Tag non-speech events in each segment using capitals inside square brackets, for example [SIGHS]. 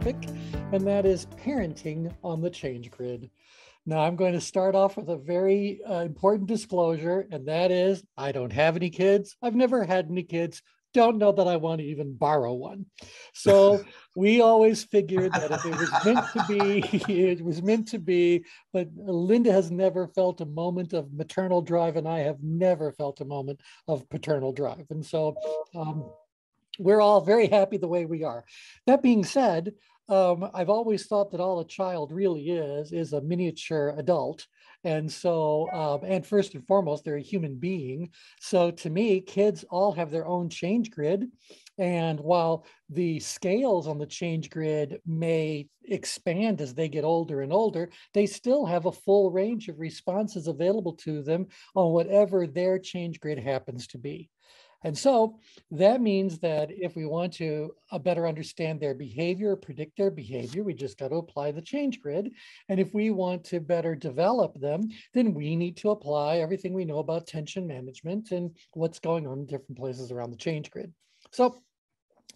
topic, and that is parenting on the change grid. Now, I'm going to start off with a very uh, important disclosure, and that is I don't have any kids. I've never had any kids. Don't know that I want to even borrow one. So [LAUGHS] we always figured that if it was meant to be, [LAUGHS] it was meant to be. But Linda has never felt a moment of maternal drive, and I have never felt a moment of paternal drive. And so um, we're all very happy the way we are. That being said, um, I've always thought that all a child really is is a miniature adult. And so, um, and first and foremost, they're a human being. So to me, kids all have their own change grid. And while the scales on the change grid may expand as they get older and older, they still have a full range of responses available to them on whatever their change grid happens to be. And so that means that if we want to uh, better understand their behavior, predict their behavior, we just got to apply the change grid. And if we want to better develop them, then we need to apply everything we know about tension management and what's going on in different places around the change grid. So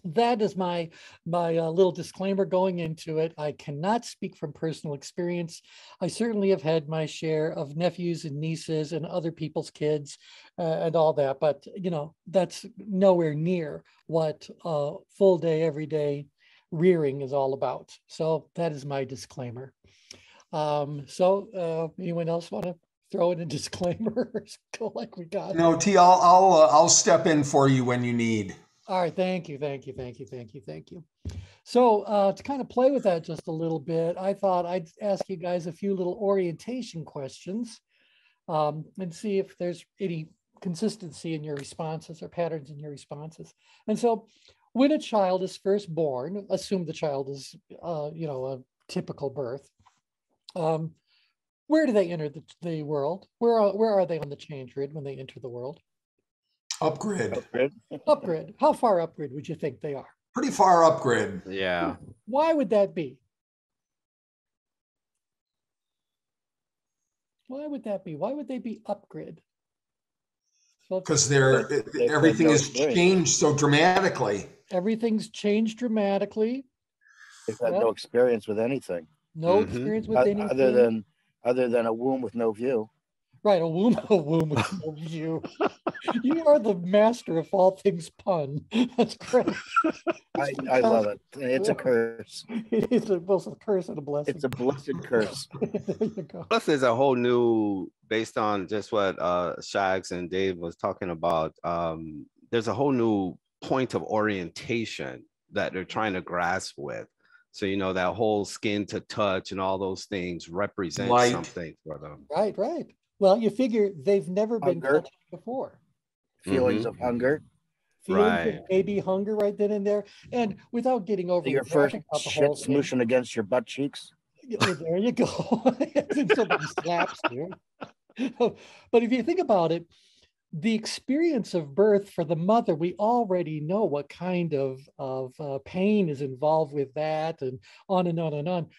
that is my my uh, little disclaimer going into it. I cannot speak from personal experience. I certainly have had my share of nephews and nieces and other people's kids uh, and all that, but you know that's nowhere near what uh, full day every day rearing is all about. So that is my disclaimer. Um, so uh, anyone else want to throw in a [LAUGHS] disclaimer? Go like we got. No, T. I'll I'll uh, I'll step in for you when you need. All right, thank you, thank you, thank you, thank you, thank you. So uh, to kind of play with that just a little bit, I thought I'd ask you guys a few little orientation questions um, and see if there's any consistency in your responses or patterns in your responses. And so when a child is first born, assume the child is, uh, you know, a typical birth, um, where do they enter the, the world? Where are, where are they on the change grid when they enter the world? Upgrid. Upgrade. Upgrid. How far upgrid would you think they are? Pretty far upgrid. Yeah. Why would that be? Why would that be? Why would they be upgrid? Because they're They've everything no has experience. changed so dramatically. everything's changed dramatically. They've had Yeah. no experience with anything No Mhm. experience with anything. other than other than a womb with no view. Right, a womb, [LAUGHS] a womb with no view. you are the master of all things pun. [LAUGHS] That's great. I, I love it. It's a curse. [LAUGHS] It is a, both a curse and a blessing. It's a blessed curse. there you go. Plus, there's a whole new, based on just what uh, Shags and Dave was talking about. Um, there's a whole new point of orientation that they're trying to grasp with. So you know that whole skin to touch and all those things represent Light. something for them. Right, right. Well, you figure they've never been Hunger. touched before. Feelings Mhm. of hunger. Feelings Right. of baby hunger right then and there. And without getting over Your first shit smooshing against your butt cheeks. Yeah, there you go. [LAUGHS] Then Somebody [LAUGHS] slaps you. But if you think about it, the experience of birth for the mother, we already know what kind of, of uh, pain is involved with that and on and on and on.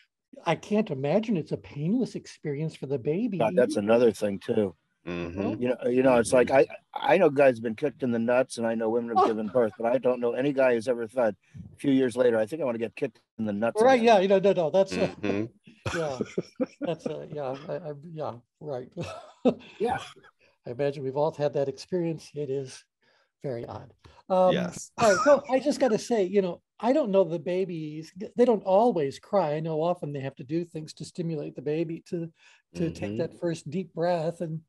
I can't imagine it's a painless experience for the baby. God, that's another thing too. Mhm. You know, you know, it's like I I know guys have been kicked in the nuts, and I know women have given birth, but I don't know any guy who's ever thought a few years later, I think I want to get kicked in the nuts. Right, again." yeah, you know, no, no, that's, uh, Mhm. [LAUGHS] yeah, that's, uh, yeah, I, I, yeah, right. Yeah. [LAUGHS] I imagine we've all had that experience. It is very odd. Um, Yes. All right, so I just got to say, you know, I don't know the babies. They don't always cry. I know often they have to do things to stimulate the baby to to take Mhm. that first deep breath and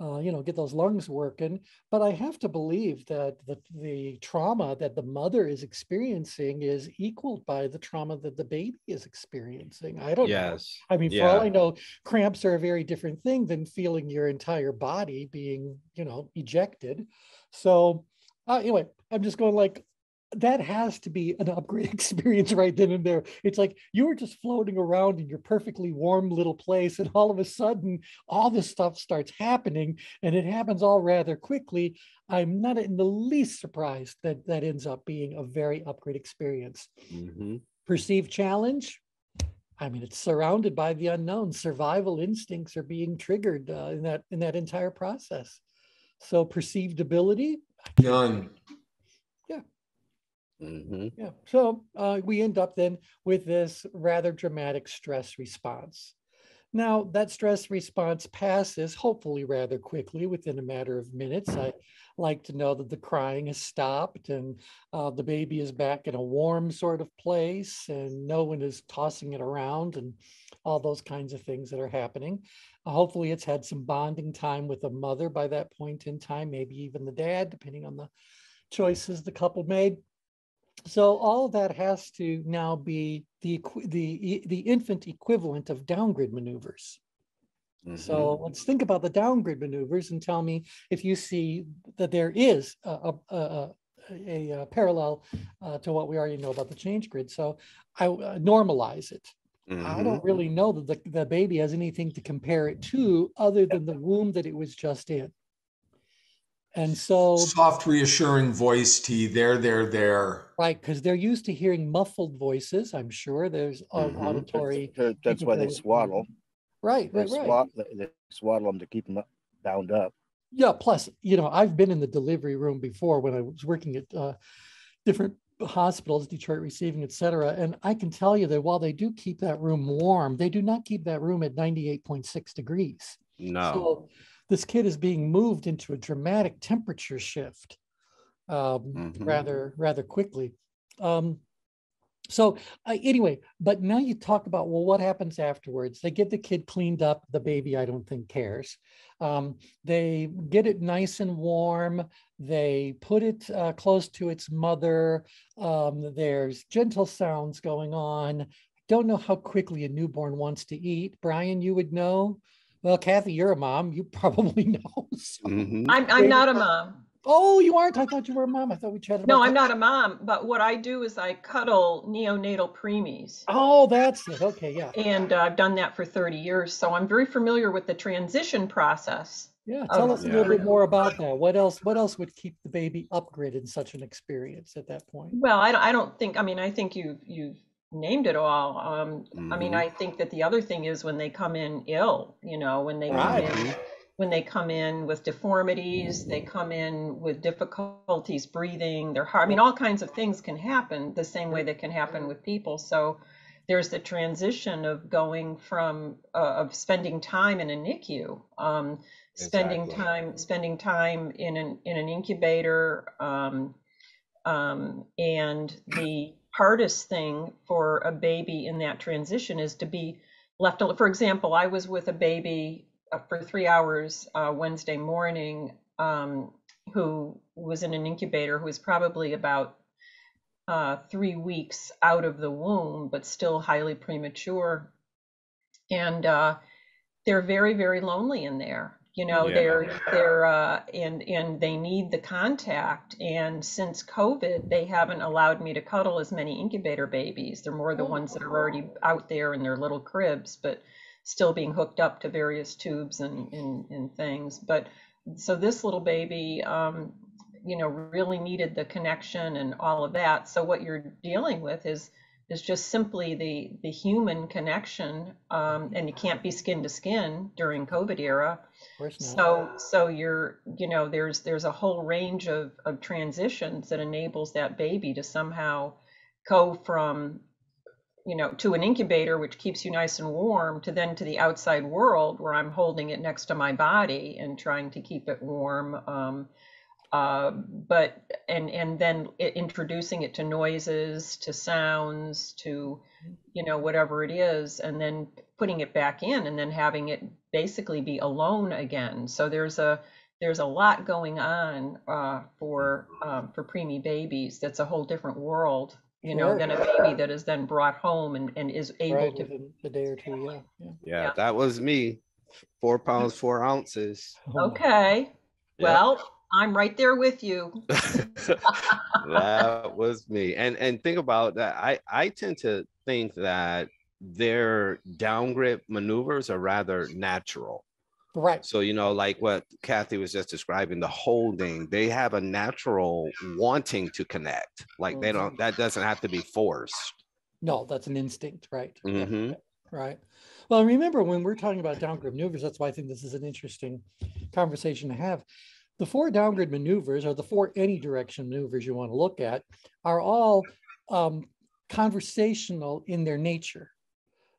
uh, you know get those lungs working. But I have to believe that the the trauma that the mother is experiencing is equaled by the trauma that the baby is experiencing. I don't know. Yes. I mean, for all I know, cramps are a very different thing than feeling your entire body being, you know, ejected. So, uh, anyway, I'm just going like, that has to be an upgrid [LAUGHS] experience right then and there. It's like you were just floating around in your perfectly warm little place, and all of a sudden, all this stuff starts happening, and it happens all rather quickly. I'm not in the least surprised that that ends up being a very upgrid experience Mhm. perceived challenge i mean it's surrounded by the unknown survival instincts are being triggered uh, in that in that entire process so perceived ability None. Mhm. Yeah. So uh, we end up then with this rather dramatic stress response. Now, that stress response passes hopefully rather quickly within a matter of minutes. I like to know that the crying has stopped and uh, the baby is back in a warm sort of place and no one is tossing it around and all those kinds of things that are happening. Uh, hopefully, it's had some bonding time with the mother by that point in time, maybe even the dad, depending on the choices the couple made so all of that has to now be the the the infant equivalent of downgrid maneuvers. So let's think about the downgrid maneuvers and tell me if you see that there is a, a, a, a, a parallel uh, to what we already know about the change grid. So I uh, normalize it. I Mhm. don't really know that the, the baby has anything to compare it to other than the womb that it was just in. And so Soft, reassuring voice, T. There, there, there. Right, because they're used to hearing muffled voices. I'm sure there's au- Mhm. auditory. That- That's why they swaddle. Right, They right, right. swat- they- they swaddle them to keep them bound up. Yeah. Plus, you know, I've been in the delivery room before when I was working at uh, different hospitals, Detroit Receiving, et cetera. And I can tell you that while they do keep that room warm, they do not keep that room at 98.6 degrees. No. So this kid is being moved into a dramatic temperature shift um, Mhm. rather rather quickly. Um, so uh, anyway, but now you talk about well, what happens afterwards? They get the kid cleaned up. The baby, I don't think cares. Um, they get it nice and warm. They put it uh, close to its mother. Um, there's gentle sounds going on. Don't know how quickly a newborn wants to eat. Brian, you would know. Well, Kathy, you're a mom. You [LAUGHS] probably know. So- Mhm. I'm, I'm not a mom. Oh, you aren't? I thought you were a mom. I thought we chatted. No, about I'm that. not a mom, but what I do is I cuddle neonatal preemies. Oh, that's it. Okay, yeah, And uh, I've done that for 30 years. So I'm very familiar with the transition process. yeah. Tell us a little yeah. bit more about that. What else? What else would keep the baby upgraded in such an experience at that point? Well, I don't, I don't think, I mean, I think you, you've named it all. Um, I mean, Mhm. I think that the other thing is when they come in ill, you know, when they come in, when they come in with deformities, they come in with difficulties breathing, their heart, I mean, all kinds of things can happen the same way that can happen with people. So there's the transition of going from, uh, of spending time in a NICU, um, spending Exactly. time, spending time in an, in an incubator, um, um, and the hardest thing for a baby in that transition is to be left alone. For example, I was with a baby uh, for three hours uh, Wednesday morning um, who was in an incubator who was probably about uh, three weeks out of the womb, but still highly premature. And uh, they're very, very lonely in there. You know, Yeah. they're they're uh, and and they need the contact. And since COVID, they haven't allowed me to cuddle as many incubator babies. They're more the ones that are already out there in their little cribs, but still being hooked up to various tubes and and, and things. But so this little baby, um, you know, really needed the connection and all of that. So what you're dealing with is is just simply the the human connection, um, and you can't be skin to skin during COVID era. Of course not. So so you're you know there's there's a whole range of of transitions that enables that baby to somehow go from you know to an incubator which keeps you nice and warm to then to the outside world where I'm holding it next to my body and trying to keep it warm. Um, uh, but and and then i- introducing it to noises, to sounds, to you know whatever it is, and then putting it back in, and then having it basically be alone again. So there's a there's a lot going on uh, for um, for preemie babies. That's a whole different world, you know, Sure. than a baby that is then brought home and, and is able right to. within a day or two. Yeah. yeah. Yeah, Yeah. that was me. Four pounds, four ounces. [LAUGHS] Oh, Okay, Yep. well, I'm right there with you. [LAUGHS] that was me. And and think about that. I I tend to think that their downgrid maneuvers are rather natural. Right. So you know, like what Kathy was just describing, the holding, they have a natural wanting to connect. Like they don't. That doesn't have to be forced. No, that's an instinct. Right. Yeah. Mhm. Right. Well, remember when we're talking about downgrid maneuvers, that's why I think this is an interesting conversation to have. The four downgrid maneuvers or the four any direction maneuvers you want to look at are all um, conversational in their nature.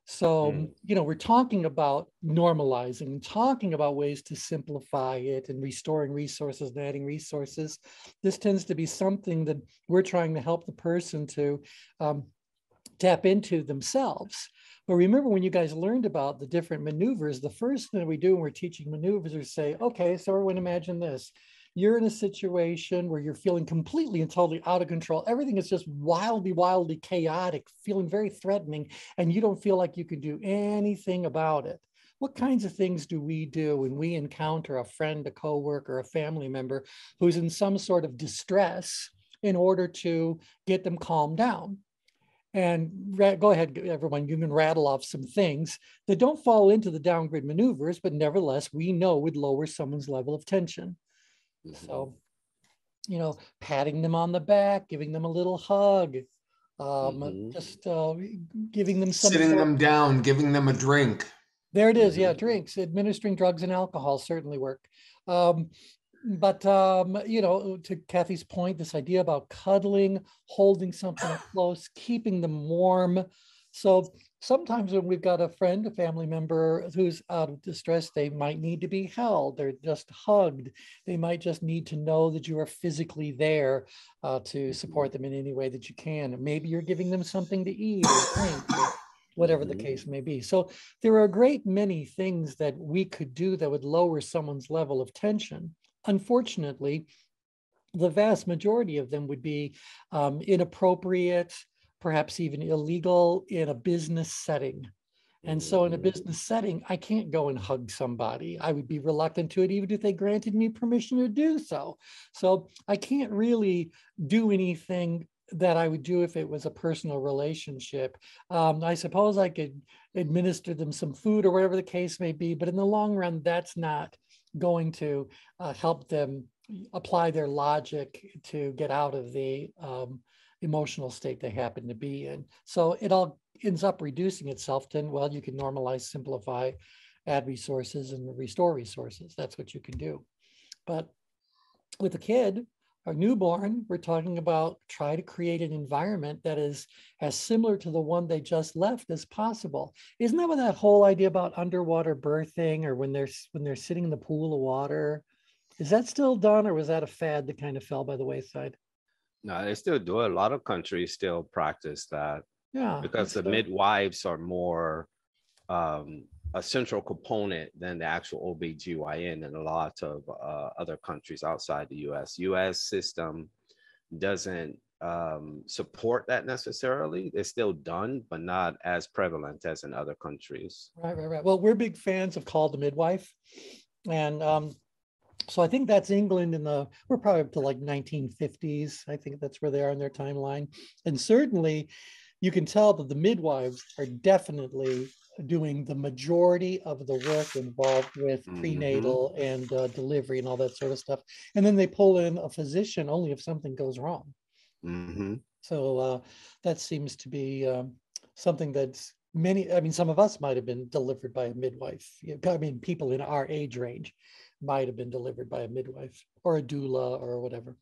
So, Mm. you know, we're talking about normalizing and talking about ways to simplify it and restoring resources and adding resources. This tends to be something that we're trying to help the person to um, tap into themselves. But remember when you guys learned about the different maneuvers, the first thing we do when we're teaching maneuvers is say, okay, so everyone imagine this. You're in a situation where you're feeling completely and totally out of control. Everything is just wildly, wildly chaotic, feeling very threatening, and you don't feel like you can do anything about it. What kinds of things do we do when we encounter a friend, a coworker, a family member who's in some sort of distress in order to get them calmed down? And go ahead, everyone, you can rattle off some things that don't fall into the downgrid maneuvers, but nevertheless, we know would lower someone's level of tension. Mhm. So, you know, patting them on the back, giving them a little hug, um, Mhm. just uh, giving them some. Sitting them down, giving them a drink. There it is. Yeah, Mhm. drinks, administering drugs and alcohol certainly work. Um, but um, you know, to Kathy's point, this idea about cuddling, holding something [SIGHS] close, keeping them warm. So sometimes when we've got a friend, a family member who's out of distress, they might need to be held. They're just hugged. They might just need to know that you are physically there uh, to support them in any way that you can. Maybe you're giving them something to eat or drink, or [LAUGHS] whatever the Mhm. case may be. So there are a great many things that we could do that would lower someone's level of tension. Unfortunately, the vast majority of them would be um, inappropriate, perhaps even illegal in a business setting. And so, in a Mhm. business setting, I can't go and hug somebody. I would be reluctant to it, even if they granted me permission to do so. So, I can't really do anything that I would do if it was a personal relationship. Um, I suppose I could administer them some food or whatever the case may be, but in the long run, that's not going to uh, help them apply their logic to get out of the um, emotional state they happen to be in. So it all ends up reducing itself to, well, you can normalize, simplify, add resources and restore resources. That's what you can do. But with a kid, a newborn, we're talking about try to create an environment that is as similar to the one they just left as possible. Isn't that what that whole idea about underwater birthing or when they're when they're sitting in the pool of water? Is that still done or was that a fad that kind of fell by the wayside? No, they still do it. A lot of countries still practice that Yeah. because the so- midwives are more um, a central component than the actual OBGYN in a lot of uh, other countries outside the US. US system doesn't um, support that necessarily. It's still done, but not as prevalent as in other countries. Right, right, right. Well, we're big fans of Call the Midwife. And um, so I think that's England in the, we're probably up to like 1950s. I think that's where they are in their timeline. And certainly you can tell that the midwives are definitely doing the majority of the work involved with Mhm. prenatal and uh, delivery and all that sort of stuff. And then they pull in a physician only if something goes wrong. hmm So uh, that seems to be um, something that's many, I mean, some of us might have been delivered by a midwife. I mean, people in our age range might have been delivered by a midwife or a doula or whatever.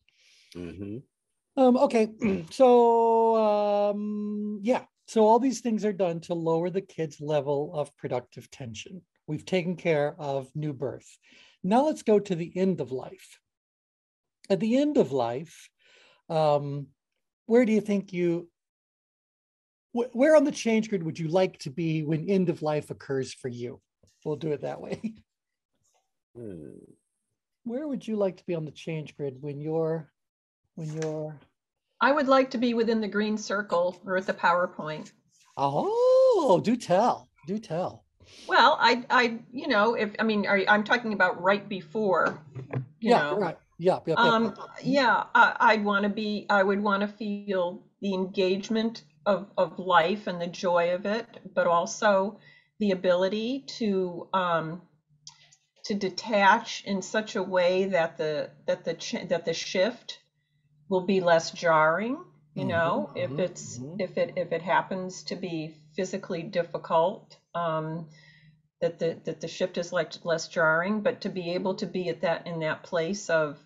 hmm Um, okay, [CLEARS THROAT] so um, yeah, so all these things are done to lower the kid's level of productive tension. We've taken care of new birth. Now let's go to the end of life. At the end of life, um, where do you think you, wh- where on the change grid would you like to be when end of life occurs for you? We'll do it that way. [LAUGHS] Hmm. Where would you like to be on the change grid when you're, when you're, I would like to be within the green circle or at the PowerPoint. oh, do tell, do tell. Well, I, I, you know, if, I mean, are, I'm talking about right before, you Yeah, know. right. Yeah, yeah, yeah. Um, yeah, I, I'd want to be, I would want to feel the engagement of, of life and the joy of it, but also the ability to, um, to detach in such a way that the, that the, ch- that the shift will be less jarring, you Mhm, know, if mhm, it's, mhm. if it, if it happens to be physically difficult. Um, that the that the shift is like less jarring, but to be able to be at that in that place of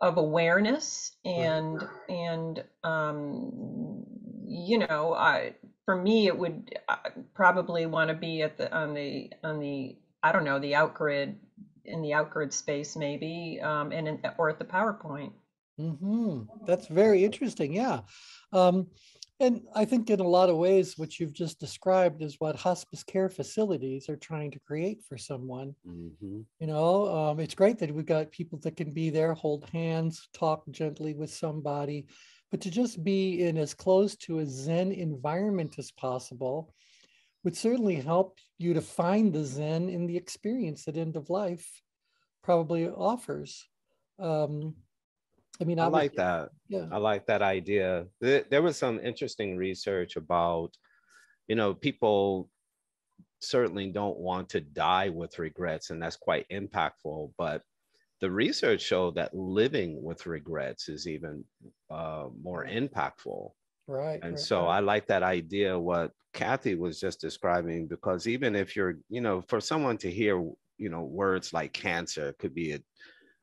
of awareness and and um, you know, I for me it would I probably want to be at the on the on the I don't know the outgrid in the outgrid space maybe um, and in, or at the PowerPoint. Hmm That's very interesting. Yeah. Um, and I think in a lot of ways, what you've just described is what hospice care facilities are trying to create for someone. Mhm. You know, um, it's great that we've got people that can be there, hold hands, talk gently with somebody, but to just be in as close to a Zen environment as possible would certainly help you to find the Zen in the experience that end of life probably offers. Um, I mean, I like that. Yeah. I like that idea. There, was some interesting research about, you know, people certainly don't want to die with regrets, and that's quite impactful. But the research showed that living with regrets is even uh, more impactful. Right. And right, so right. I like that idea, what Kathy was just describing, because even if you're, you know, for someone to hear, you know, words like cancer could be a,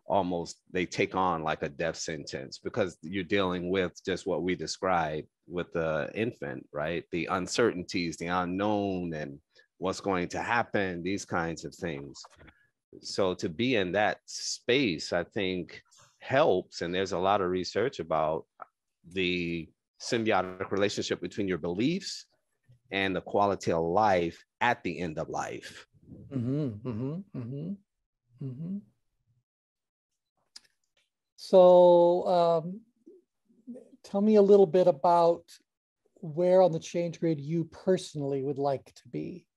almost, they take on like a death sentence because you're dealing with just what we described with the infant, right? The uncertainties, the unknown, and what's going to happen, these kinds of things. So to be in that space, I think helps. And there's a lot of research about the symbiotic relationship between your beliefs and the quality of life at the end of life. Mhm, mhm, mhm, mhm. So, um, tell me a little bit about where on the change grid you personally would like to be.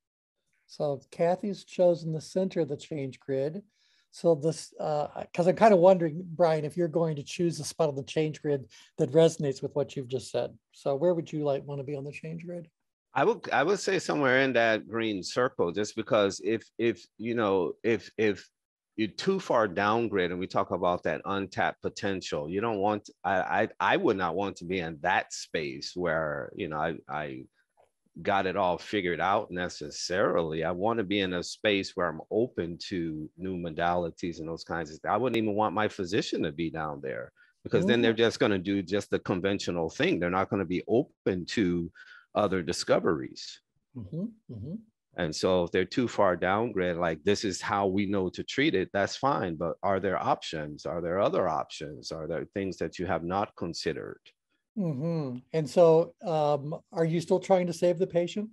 So Kathy's chosen the center of the change grid. So this, because I'm kind of wondering, Brian, if you're going to choose a spot on the change grid that resonates with what you've just said. So where would you like want to be on the change grid? I would I would say somewhere in that green circle, just because if if you know if if you're too far downgrid and we talk about that untapped potential, you don't want I I I would not want to be in that space where you know I I got it all figured out necessarily. I want to be in a space where I'm open to new modalities and those kinds of things. I wouldn't even want my physician to be down there because then they're just going to do just the conventional thing. They're not going to be open to other discoveries. Mhm, mhm. And so if they're too far downgrid, like this is how we know to treat it, that's fine. But are there options? Are there other options? Are there things that you have not considered? hmm And so, um, are you still trying to save the patient?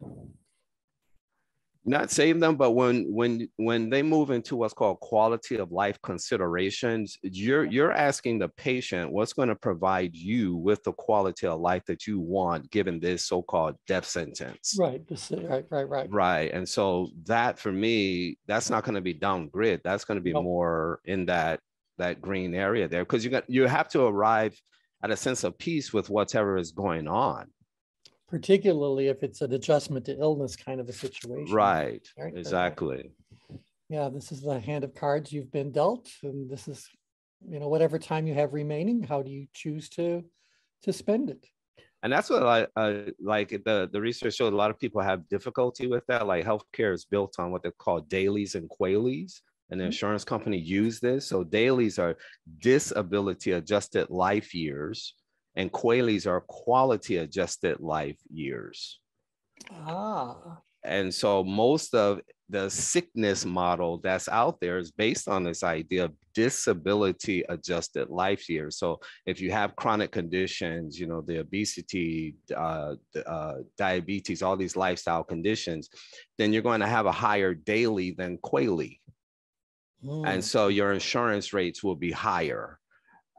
Not save them but when when when they move into what's called quality of life considerations you're you're asking the patient what's going to provide you with the quality of life that you want given this so-called death sentence Right, right, right, right. right and so that for me that's not going to be down grid that's going to be Nope. more in that that green area there because you got you have to arrive at a sense of peace with whatever is going on Particularly if it's an adjustment to illness kind of a situation. right Right, exactly Yeah, this is the hand of cards you've been dealt, and this is, you know, whatever time you have remaining, how do you choose to to spend it? and that's what I uh, like. The the research showed a lot of people have difficulty with that. Like healthcare is built on what they call DALYs and QALYs, and the Mhm. insurance company use this. So DALYs are disability adjusted life years, and QALYs are quality adjusted life years. Ah, And so most of the sickness model that's out there is based on this idea of disability adjusted life years. So if you have chronic conditions, you know, the obesity, uh, the, uh, diabetes, all these lifestyle conditions, then you're going to have a higher DALY than QALY. hmm, And so your insurance rates will be higher.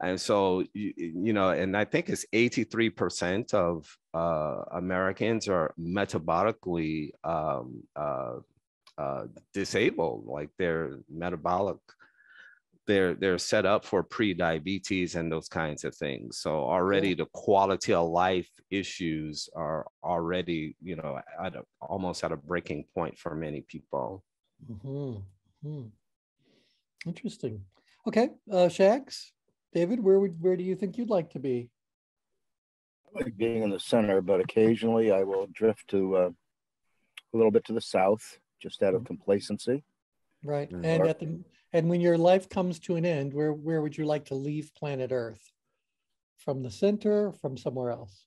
And so, you, you know, and I think it's 83% of uh, Americans are metabolically um, uh, uh, disabled, like they're metabolic, they're they're set up for pre-diabetes and those kinds of things. So already the quality of life issues are already, you know, at a, almost at a breaking point for many people. mhm, mhm. Interesting. Okay, uh, Shags, David, where would where do you think you'd like to be? I like being in the center, but occasionally I will drift to uh, a little bit to the south, just out of complacency. Right. Mm. And Or- at the and when your life comes to an end, where where would you like to leave planet Earth? From the center, from somewhere else?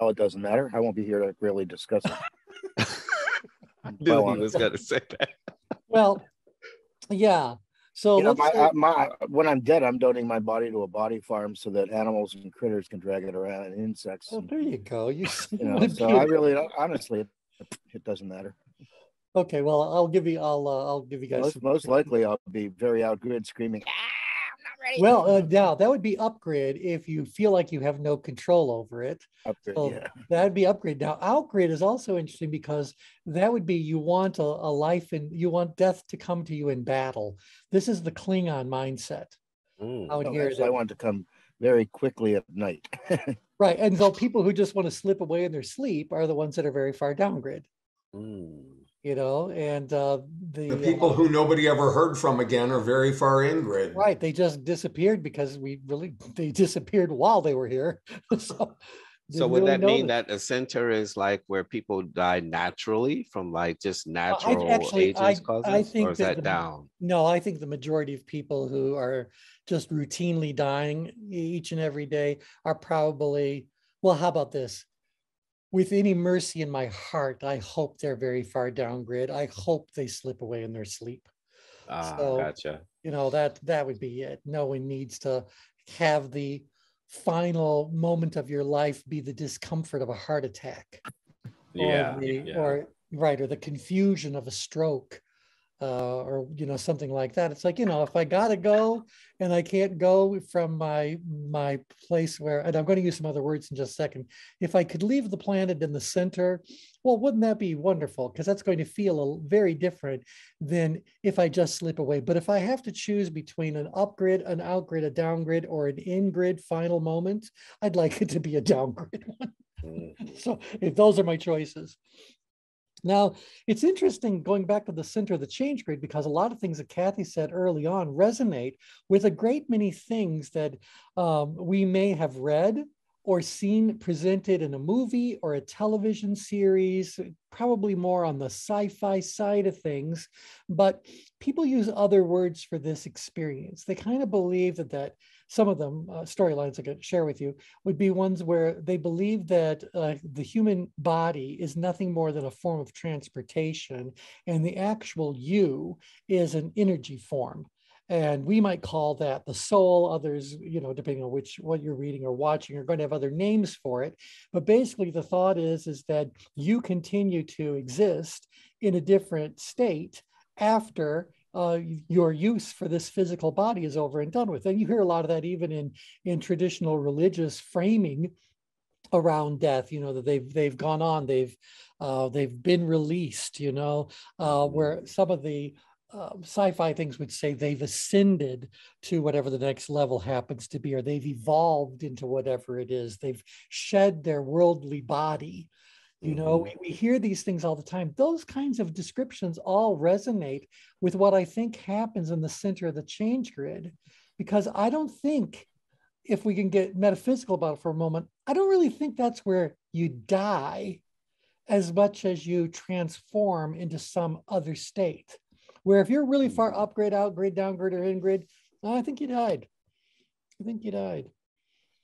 Oh, it doesn't matter. I won't be here to really discuss it. I [LAUGHS] Well, knew he was gonna say that. Well, yeah. So You know, my, say- I- my, when I'm dead, I'm donating my body to a body farm so that animals and critters can drag it around and insects. oh, and, there you go. You, you [LAUGHS] know, so I really, honestly, it, it doesn't matter. okay. Well, I'll give you. I'll. Uh, I'll give you guys. Most, some- most likely, I'll be very outgrid screaming. "Ah, I'm not ready." Well, uh, now that would be upgrid if you feel like you have no control over it. Upgrid, So yeah. that'd be upgrid. Now, outgrid is also interesting because that would be you want a, a life and you want death to come to you in battle. This is the Klingon mindset Mm. out Okay, here. so I want to come very quickly at night. [LAUGHS] right. And so people who just want to slip away in their sleep are the ones that are very far down grid, Mm. You know, and uh, the, The people uh, who nobody ever heard from again are very far in grid. right. They just disappeared because we really, they disappeared while they were here. [LAUGHS] so So would really that mean notice. that a center is like where people die naturally from like just I natural actually- I- agents causes, I think or is that that the- down? No, I think the majority of people who are just routinely dying each and every day are probably, well, how about this? With any mercy in my heart, I hope they're very far down grid. I hope they slip away in their sleep. Ah, So- gotcha. You know, that that would be it. No one needs to have the final moment of your life be the discomfort of a heart attack or the, yeah. or right or the confusion of a stroke uh, or you know something like that. It's like you know if i gotta go and i can't go from my my place where and i'm going to use some other words in just a second. If i could leave the planet in the center well wouldn't that be wonderful? Because that's going to feel a, very different than if i just slip away. But if i have to choose between an upgrid an outgrid a downgrid or an in-grid final moment i'd like [LAUGHS] it to be a downgrid one. Mm. [LAUGHS] so if those are my choices. Now, it's interesting going back to the center of the change grid because a lot of things that Kathy said early on resonate with a great many things that um, we may have read or seen presented in a movie or a television series, probably more on the sci fi side of things. But people use other words for this experience. They kind of believe that, that some of them, uh, storylines I could share with you, would be ones where they believe that uh, the human body is nothing more than a form of transportation, and the actual you is an energy form. And we might call that the soul. Others, you know, depending on which what you're reading or watching, are going to have other names for it. But basically, the thought is is that you continue to exist in a different state after uh, your use for this physical body is over and done with. And you hear a lot of that even in in traditional religious framing around death. You know that they've they've gone on, they've uh, they've been released. You know uh, where some of the uh, sci-fi things would say they've ascended to whatever the next level happens to be, or they've evolved into whatever it is. They've shed their worldly body. You mm-hmm. know, we, we hear these things all the time. Those kinds of descriptions all resonate with what I think happens in the center of the change grid, because I don't think, if we can get metaphysical about it for a moment, I don't really think that's where you die as much as you transform into some other state. Where if you're really far mm-hmm. upgrid, outgrid, downgrid, or ingrid, I think you died. I think you died.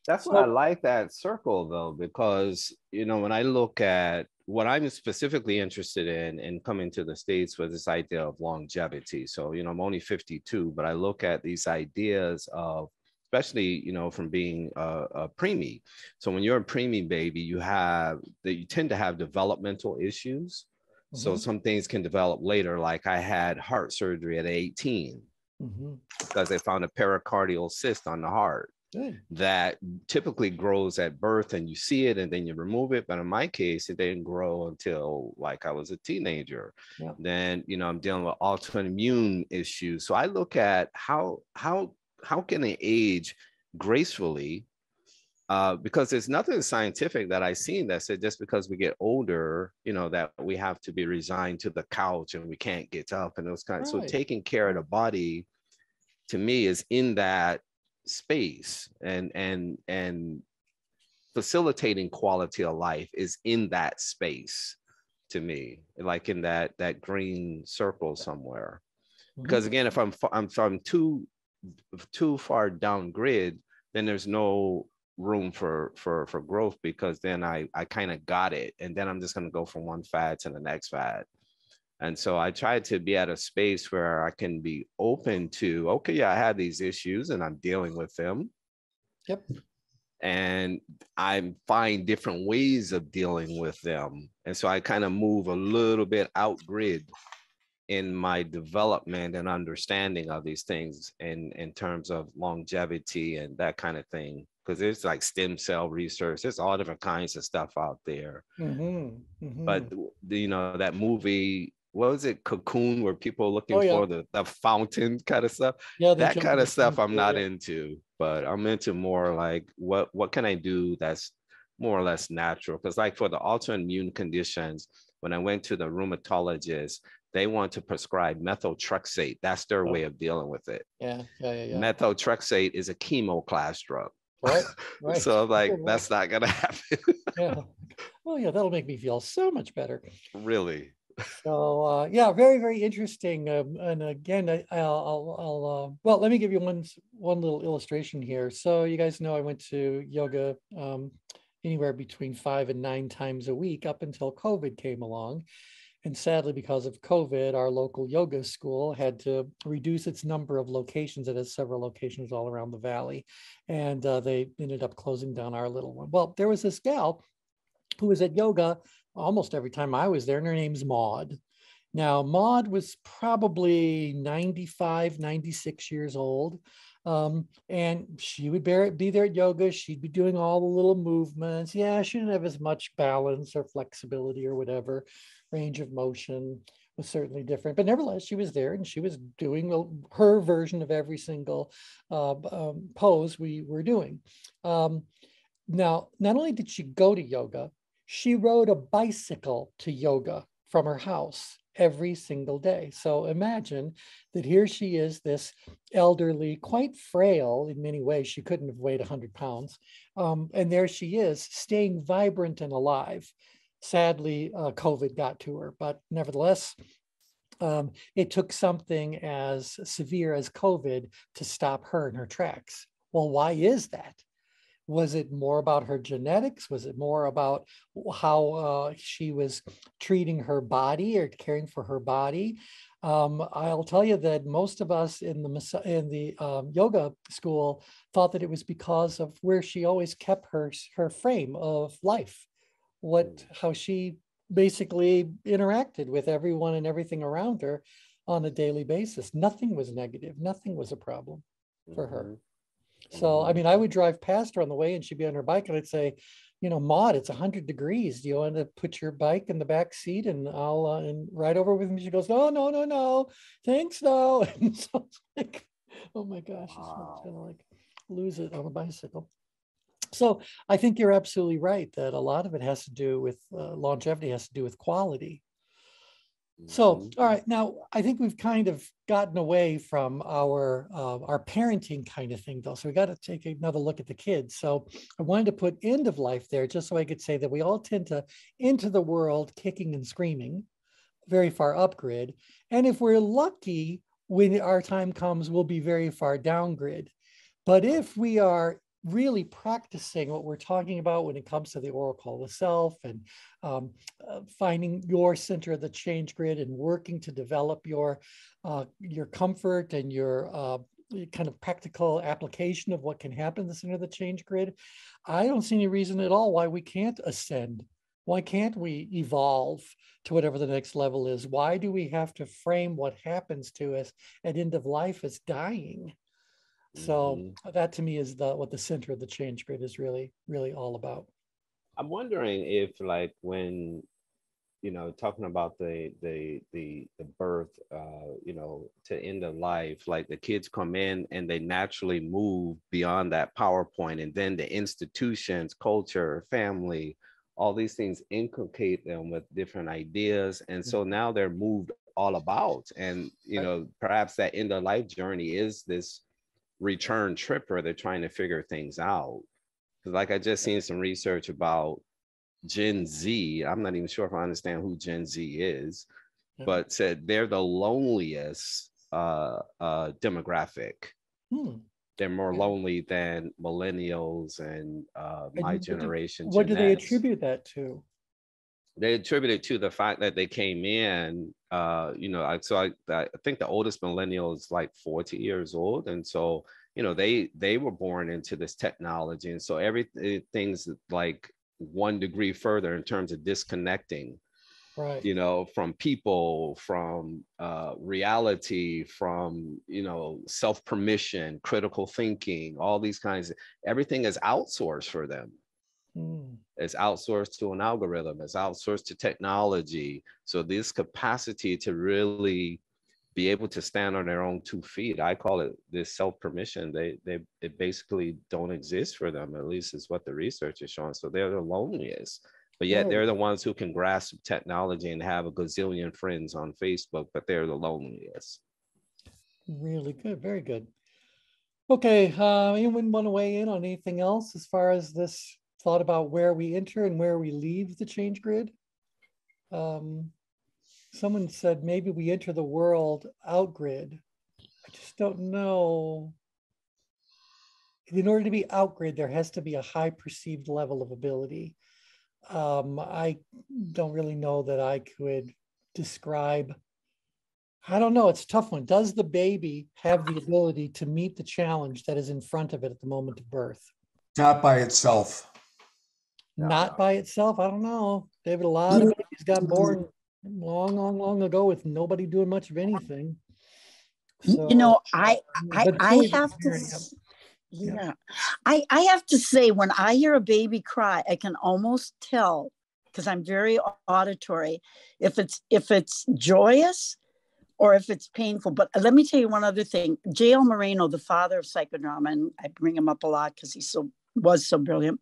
That's why I like that circle though, because you know, when I look at what I'm specifically interested in in coming to the States with this idea of longevity. So, you know, I'm only 52, but I look at these ideas of especially, you know, from being a, a preemie. So when you're a preemie baby, you have that you tend to have developmental issues. So Mhm. some things can develop later, like I had heart surgery at 18 Mhm. because they found a pericardial cyst on the heart Good. that typically grows at birth and you see it and then you remove it. But in my case, it didn't grow until like I was a teenager. Yeah. Then, you know, I'm dealing with autoimmune issues. So I look at how how how can they age gracefully? Uh, because there's nothing scientific that I've seen that said just because we get older, you know, that we have to be resigned to the couch and we can't get up and those kinds. So taking care of the body to me is in that space and and and facilitating quality of life is in that space to me, like in that that green circle somewhere. Mhm. Because again, if I'm I'm I'm too too far down grid, then there's no room for for for growth because then I I kind of got it, and then I'm just gonna go from one fad to the next fad. And so I try to be at a space where I can be open to, okay, yeah, I have these issues and I'm dealing with them. Yep. And I find different ways of dealing with them. And so I kind of move a little bit out grid in my development and understanding of these things in, in terms of longevity and that kind of thing. Because there's like stem cell research, there's all different kinds of stuff out there Mhm, mhm. but you know that movie what was it cocoon where people are looking Oh, yeah. for the, the fountain kind of stuff yeah, that kind of stuff i'm not yeah. into but i'm into more like what what can i do that's more or less natural because like for the autoimmune conditions when i went to the rheumatologist they want to prescribe methotrexate that's their Oh. way of dealing with it Yeah, yeah, yeah, yeah. methotrexate is a chemo class drug Right, [LAUGHS] right. so I'm like oh, Right. that's not gonna [LAUGHS] happen yeah. Well, yeah, that'll make me feel so much better. really So uh, yeah, very very interesting. Um, and again, I, I'll, I'll, I'll uh, well, let me give you one one little illustration here. So you guys know I went to yoga um, anywhere between five and nine times a week up until COVID came along. And sadly, because of COVID, our local yoga school had to reduce its number of locations. It has several locations all around the valley. And uh, they ended up closing down our little one. Well, there was this gal who was at yoga almost every time I was there, and her name's Maud. Now, Maud was probably 95, 96 years old. Um, and she would be there at yoga. She'd be doing all the little movements. Yeah, she didn't have as much balance or flexibility or whatever. Range of motion was certainly different, but nevertheless, she was there and she was doing her version of every single uh, um, pose we were doing. Um, now, not only did she go to yoga, she rode a bicycle to yoga from her house every single day. So imagine that here she is, this elderly, quite frail in many ways. She couldn't have weighed 100 pounds. Um, and there she is, staying vibrant and alive. Sadly, uh, COVID got to her, but nevertheless, um, it took something as severe as COVID to stop her in her tracks. Well, why is that? Was it more about her genetics? Was it more about how uh, she was treating her body or caring for her body? Um, I'll tell you that most of us in the in the um, yoga school thought that it was because of where she always kept her her frame of life, what how she basically interacted with everyone and everything around her on a daily basis. Nothing was negative. Nothing was a problem. For her. So, I mean, I would drive past her on the way and she'd be on her bike and I'd say, you know, Maud, it's 100 degrees. Do you want to put your bike in the back seat and I'll uh, and ride over with me? She goes, no, no, no, no. Thanks, no. [LAUGHS] And so it's like, oh my gosh, it's Wow. kind of like lose it on a bicycle. So I think you're absolutely right that a lot of it has to do with uh, longevity, has to do with quality. So, Mhm. all right, now I think we've kind of gotten away from our uh, our parenting kind of thing, though. So we got to take another look at the kids. So I wanted to put end of life there, just so I could say that we all tend to into the world kicking and screaming, very far up grid, and if we're lucky, when our time comes, we'll be very far down grid. But if we are really practicing what we're talking about when it comes to the oracle of the self and um, uh, finding your center of the change grid and working to develop your uh, your comfort and your uh, kind of practical application of what can happen in the center of the change grid, I don't see any reason at all why we can't ascend. Why can't we evolve to whatever the next level is? Why do we have to frame what happens to us at end of life as dying? So Mhm. that to me is the what the center of the change grid is really, really all about. I'm wondering if like when you know talking about the the the the birth uh you know to end of life like the kids come in and they naturally move beyond that powerpoint and then the institutions culture family all these things inculcate them with different ideas and so now they're moved all about and you know perhaps that end of life journey is this return trip where they're trying to figure things out 'Cause like I just seen some research about Gen Z. I'm not even sure if I understand who Gen Z is, Yeah. but said they're the loneliest uh, uh, demographic. Hmm. They're more Yeah. lonely than millennials and uh, my do- generation. What do they X. attribute that to? They attribute it to the fact that they came in. Uh, you know, I, so I, I think the oldest millennial is like 40 years old, and so you know they they were born into this technology, and so everything's like one degree further in terms of disconnecting Right. you know from people from uh, reality from you know self permission critical thinking all these kinds of everything is outsourced for them Hmm. it's outsourced to an algorithm it's outsourced to technology so this capacity to really be able to stand on their own two feet i call it this self permission they they it basically don't exist for them at least is what the research is showing so they're the loneliest but yet they're the ones who can grasp technology and have a gazillion friends on facebook but they're the loneliest Really good. Very good. Okay. Uh, anyone want to weigh in on anything else as far as this thought about where we enter and where we leave the change grid? Um, someone said maybe we enter the world out grid. I just don't know. In order to be out grid, there has to be a high perceived level of ability. Um, I don't really know that I could describe I don't know. It's a tough one. Does the baby have the ability to meet the challenge that is in front of it at the moment of birth? Not by itself. Not by itself. I don't know. David, a lot of babies got born long, long, long ago with nobody doing much of anything. You know, uh, I I, I have to yeah. Yeah. yeah. I I have to say when I hear a baby cry, I can almost tell because I'm very auditory if it's if it's joyous or if it's painful. But uh, let me tell you one other thing. J.L. Moreno, the father of psychodrama, and I bring him up a lot because he so was so brilliant.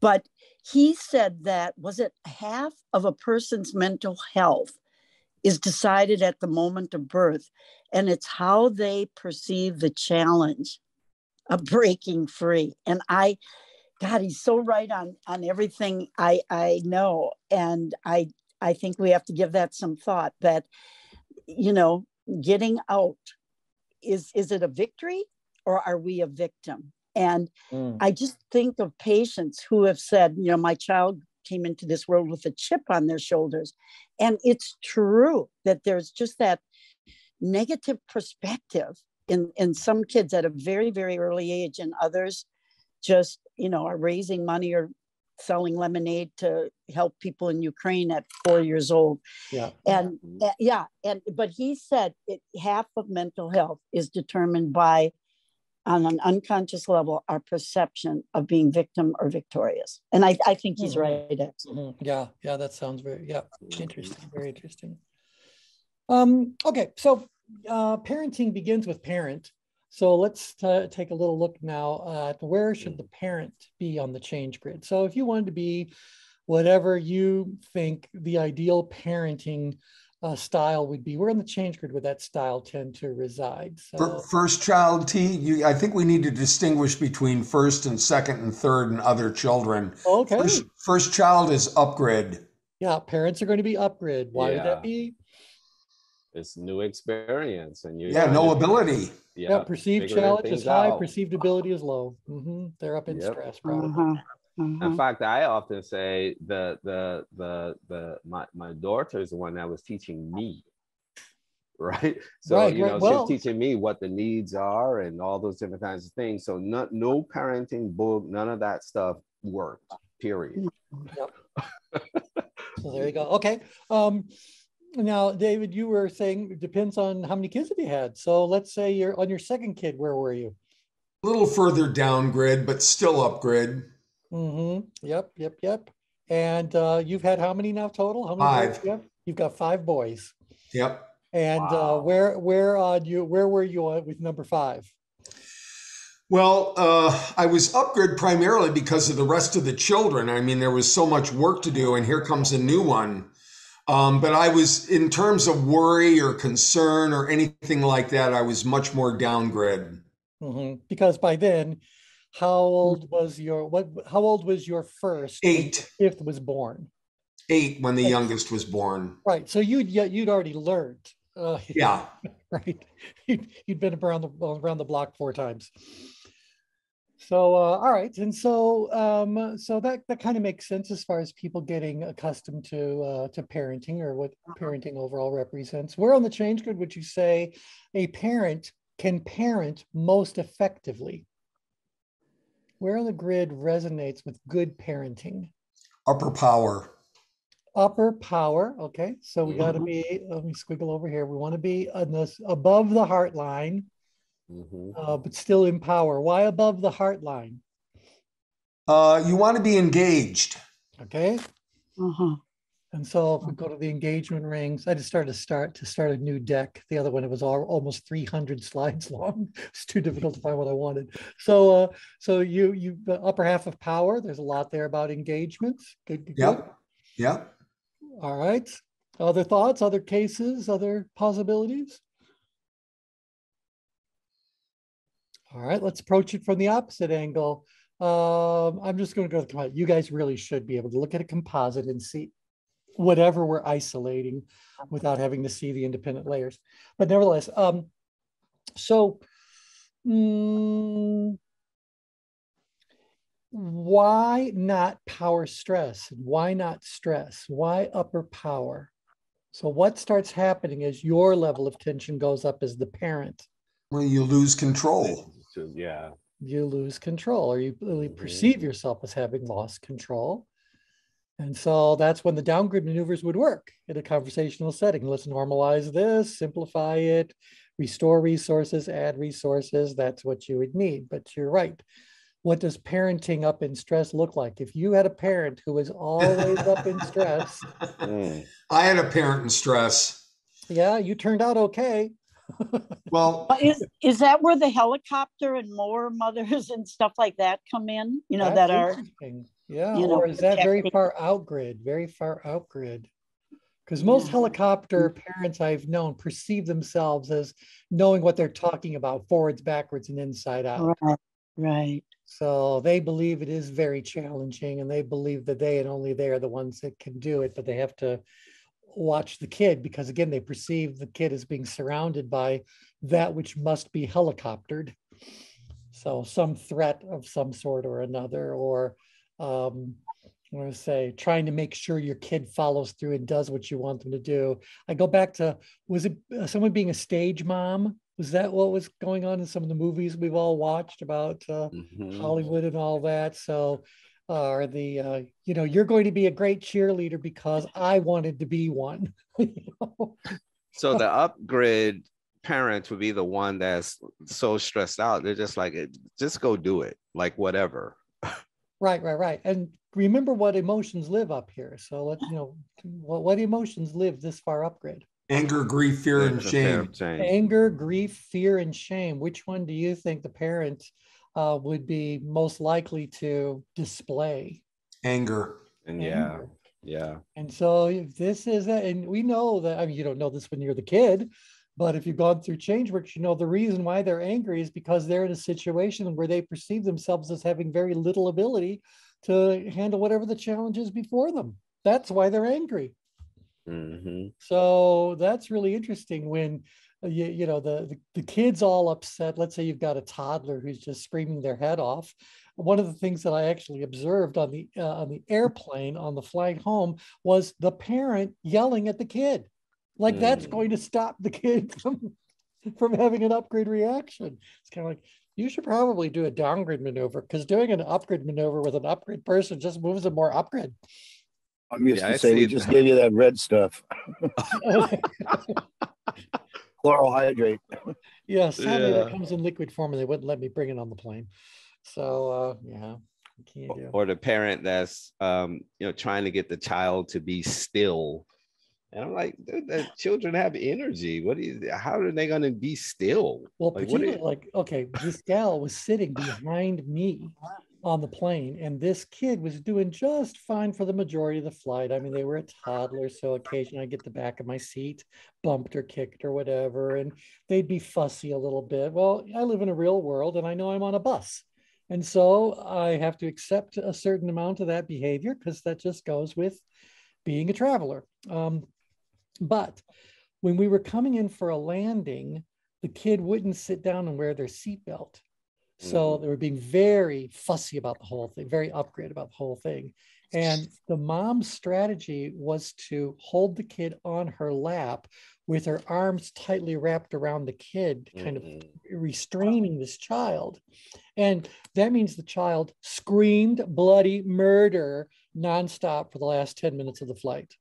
But he said that was it half of a person's mental health is decided at the moment of birth and it's how they perceive the challenge of breaking free. And i god he's so right on on everything i i know and i i think we have to give that some thought that you know getting out is is it a victory or are we a victim and Mm. I just think of patients who have said, you know, my child came into this world with a chip on their shoulders. And it's true that there's just that negative perspective in, in some kids at a very, very early age, and others just, you know, are raising money or selling lemonade to help people in Ukraine at four years old. Yeah. And uh, yeah, and but he said it, half of mental health is determined by on an unconscious level our perception of being victim or victorious and i, I think he's Mhm. right Ed. Mhm. Yeah, yeah, that sounds very, yeah, interesting, very interesting. Um, okay, so uh, parenting begins with parent. So let's ta- take a little look now at where should the parent be on the change grid. So if you wanted to be whatever you think the ideal parenting uh, style would be, where on the change grid would that style tend to reside? So, First child T, you, I think we need to distinguish between first and second and third and other children. okay, First, first child is upgrid. yeah, parents are going to be upgrid. Why would Yeah. that be? it's new experience and you Yeah, no ability. Yeah, perceived figuring challenge is things high, out. perceived ability is low. hmm They're up in Yep. stress probably. Uh-huh, In uh-huh. fact, I often say the the the the my my daughter is the one that was teaching me, [LAUGHS] right? So Right, you right. know, Well- she's teaching me what the needs are and all those different kinds of things. So no no parenting book, none of that stuff worked. Period. Yep. So there you go. Okay. Um, now, David, you were saying it depends on how many kids have you had. So let's say you're on your second kid. Where were you? A little further down grid, but still upgrid. Mm-hmm. Yep. Yep. Yep. And uh, you've had how many now total? How many? Five. you? You've got five boys. Yep. And Wow. uh, where where on you where were you on with number five? Well, uh, I was upgraded primarily because of the rest of the children. I mean, there was so much work to do, and here comes a new one. Um, but I was, in terms of worry or concern or anything like that, I was much more downgrid. Mhm. Because by then, how old was your what? How old was your first? Eight, Fifth was born. eight when the Eight. youngest was born. Right. So you'd you'd already learned. Uh, Yeah. [LAUGHS] right. You'd, you'd been around the around the block four times. So uh, all right, and so um, so that that kind of makes sense as far as people getting accustomed to uh, to parenting or what parenting overall represents. Where on the change grid would you say a parent can parent most effectively? Where on the grid resonates with good parenting? Upper power. upper power. Okay, so we got to be. Let me squiggle over here. We want to be on this above the heart line, Mhm. uh, but still in power. Why above the heart line? Uh, you want to be engaged. Okay, Uh-huh. And so if we go to the engagement rings, I just started to start to start a new deck. The other one it was all, almost 300 slides [LAUGHS] long. It's too difficult to find what I wanted. So, uh, so you you the upper half of power. There's a lot there about engagements. Good. good. Yep. Yep. All right. Other thoughts? Other cases? Other possibilities? All right, let's approach it from the opposite angle. Um, I'm just going to go to the. You guys really should be able to look at a composite and see whatever we're isolating without having to see the independent layers. But nevertheless, um, so mm, why not power stress? Why not stress? Why upper power? So what starts happening as your level of tension goes up as the parent? Well, you lose control. Yeah. you lose control or you really Mhm. perceive yourself as having lost control. And so that's when the downgrid maneuvers would work in a conversational setting. Let's normalize this, simplify it, restore resources, add resources. That's what you would need. But you're right. What does parenting up in stress look like? If you had a parent who was always up in stress. [LAUGHS] I had a parent in stress. yeah, you turned out okay. [LAUGHS] Well, uh, Is, is that where the helicopter and more mothers [LAUGHS] and stuff like that come in? You know, that are, interesting. Yeah, you know, or is that very far out grid? Very far out grid. Because most Yeah. helicopter mm-hmm. parents I've known perceive themselves as knowing what they're talking about forwards, backwards, and inside out. right, right. So they believe it is very challenging and they believe that they and only they are the ones that can do it, but they have to watch the kid because again, they perceive the kid as being surrounded by that which must be helicoptered. So some threat of some sort or another, or um, I want to say trying to make sure your kid follows through and does what you want them to do. I go back to was it uh, someone being a stage mom? Was that what was going on in some of the movies we've all watched about uh, Mhm. Hollywood and all that? So, uh, the uh, you know you're going to be a great cheerleader because I wanted to be one. [LAUGHS] You know? So the upgrid parents would be the one that's so stressed out. They're just like, "Eh, just go do it, like whatever. Right, right, right. And remember what emotions live up here. So let you know what, what emotions live this far upgrid. anger, grief, fear, and It's a fair shame. Anger, grief, fear, and shame. Which one do you think the parent uh, would be most likely to display? Anger. And yeah, Anger. yeah. And so if this is, a- and we know that, I mean, you don't know this when you're the kid, but if you've gone through change works, you know the reason why they're angry is because they're in a situation where they perceive themselves as having very little ability to handle whatever the challenge is before them. That's why they're angry. hmm So that's really interesting when uh, you, you know the, the the kids all upset. Let's say you've got a toddler who's just screaming their head off. One of the things that I actually observed on the uh, on the airplane on the flight home was the parent yelling at the kid, like that's Mm. going to stop the kid [LAUGHS] from from having an upgrid reaction. It's kind of like you should probably do a downgrid maneuver because doing an upgrid maneuver with an upgrid person just moves them more upgrid. I'm used Yeah, to I say we just gave you that red stuff, [LAUGHS] chloral hydrate. [LAUGHS] Yeah, sadly that comes in liquid form and they wouldn't let me bring it on the plane. So uh yeah, what can you do? Or the parent that's um, you know, trying to get the child to be still. And I'm like, dude, the children have energy. What is how are they gonna be still? Well, like, particularly like, okay, this gal was sitting behind me on the plane, and this kid was doing just fine for the majority of the flight. I mean, they were a toddler, so occasionally I get the back of my seat bumped or kicked or whatever, and they'd be fussy a little bit. Well, I live in a real world, and I know I'm on a bus. And so I have to accept a certain amount of that behavior because that just goes with being a traveler. Um, but when we were coming in for a landing, the kid wouldn't sit down and wear their seatbelt. So Mhm. they were being very fussy about the whole thing, very upgrid about the whole thing. And the mom's strategy was to hold the kid on her lap with her arms tightly wrapped around the kid, kind of Mhm. restraining this child. And that means the child screamed bloody murder nonstop for the last 10 minutes of the flight.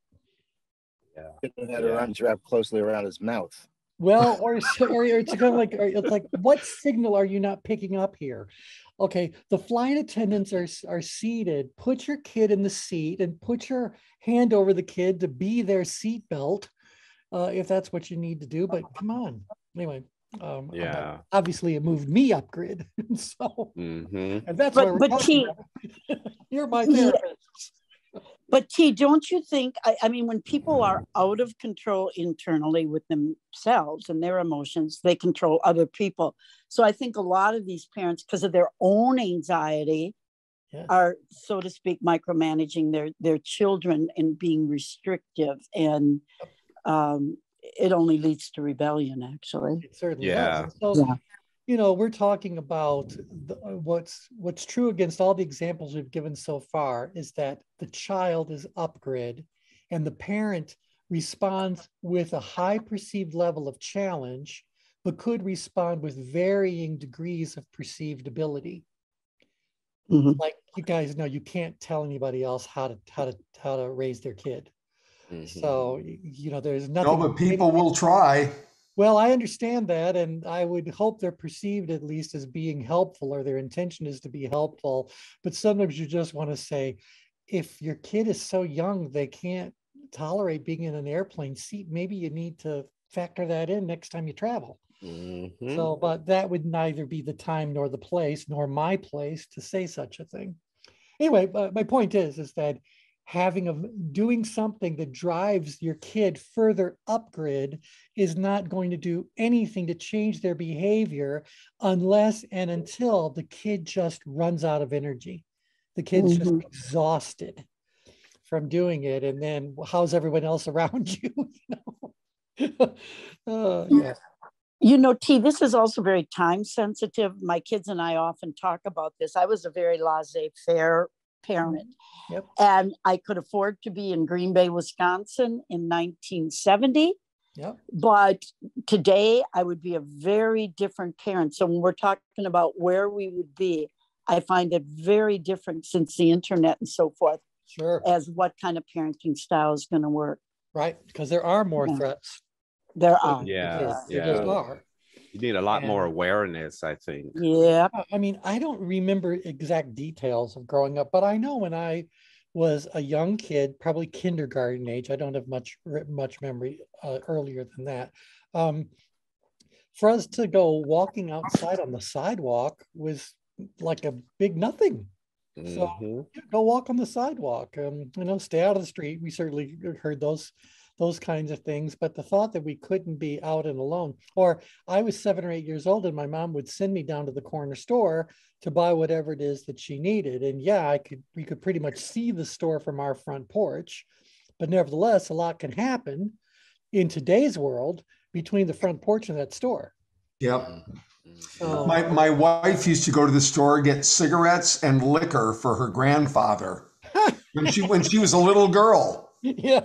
Should have had her Yeah. arms wrapped closely around his mouth. Well, or, [LAUGHS] it's- or it's kind of like, or it's like, what signal are you not picking up here? Okay, the flight attendants are, are seated. Put your kid in the seat and put your hand over the kid to be their seatbelt, uh, if that's what you need to do. But come on, anyway. Um, I'm not- Yeah. obviously, it moved me up grid, [LAUGHS] so Mhm. and that's But- why we're but talking T- about it. [LAUGHS] You're my therapist. But T, don't you think? I, I mean, when people are out of control internally with themselves and their emotions, they control other people. So I think a lot of these parents, because of their own anxiety, Yes. are, so to speak, micromanaging their their children and being restrictive, and um, it only leads to rebellion. Actually, It certainly Yeah. does. So, Yeah. You know, we're talking about the, uh, what's what's true against all the examples we've given so far is that the child is upgrid, and the parent responds with a high perceived level of challenge, but could respond with varying degrees of perceived ability. Mhm. Like you guys know, you can't tell anybody else how to how to how to raise their kid. Mhm. So you know, there's nothing. No, but people will try. Well, I understand that, and I would hope they're perceived at least as being helpful, or their intention is to be helpful. But sometimes you just want to say, if your kid is so young they can't tolerate being in an airplane seat, maybe you need to factor that in next time you travel. Mhm. So, but that would neither be the time nor the place nor my place to say such a thing. Anyway, but my point is, is that having a doing something that drives your kid further upgrid is not going to do anything to change their behavior unless and until the kid just runs out of energy. The kid's just Mhm. exhausted from doing it, and then how's everyone else around [LAUGHS] you? you know? [LAUGHS] Uh, yeah. You know, T, this is also very time sensitive. My kids and I often talk about this. I was a very laissez faire parent, Yep. and I could afford to be in Green Bay, Wisconsin in 1970. Yep. But today I would be a very different parent. So when we're talking about where we would be, I find it very different since the internet and so forth Sure. as what kind of parenting style is going to work. Right. Because there are more Yeah. threats. There are. Yeah, There there just are. You need a lot more awareness, I think. Yeah. I- mean, I don't remember exact details of growing up, but I know when I was a young kid, probably kindergarten age, I don't have much much memory uh, earlier than that. Um, for us to go walking outside on the sidewalk was like a big nothing. So Mhm. yeah, go walk on the sidewalk. Um, you know, stay out of the street. We certainly heard those those kinds of things, but the thought that we couldn't be out and alone, or I was seven or eight years old and my mom would send me down to the corner store to buy whatever it is that she needed. And yeah, I could we could pretty much see the store from our front porch, but nevertheless, a lot can happen in today's world between the front porch and that store. Yep. So, My, my wife used to go to the store get cigarettes and liquor for her grandfather [LAUGHS] when she when she was a little girl. yeah.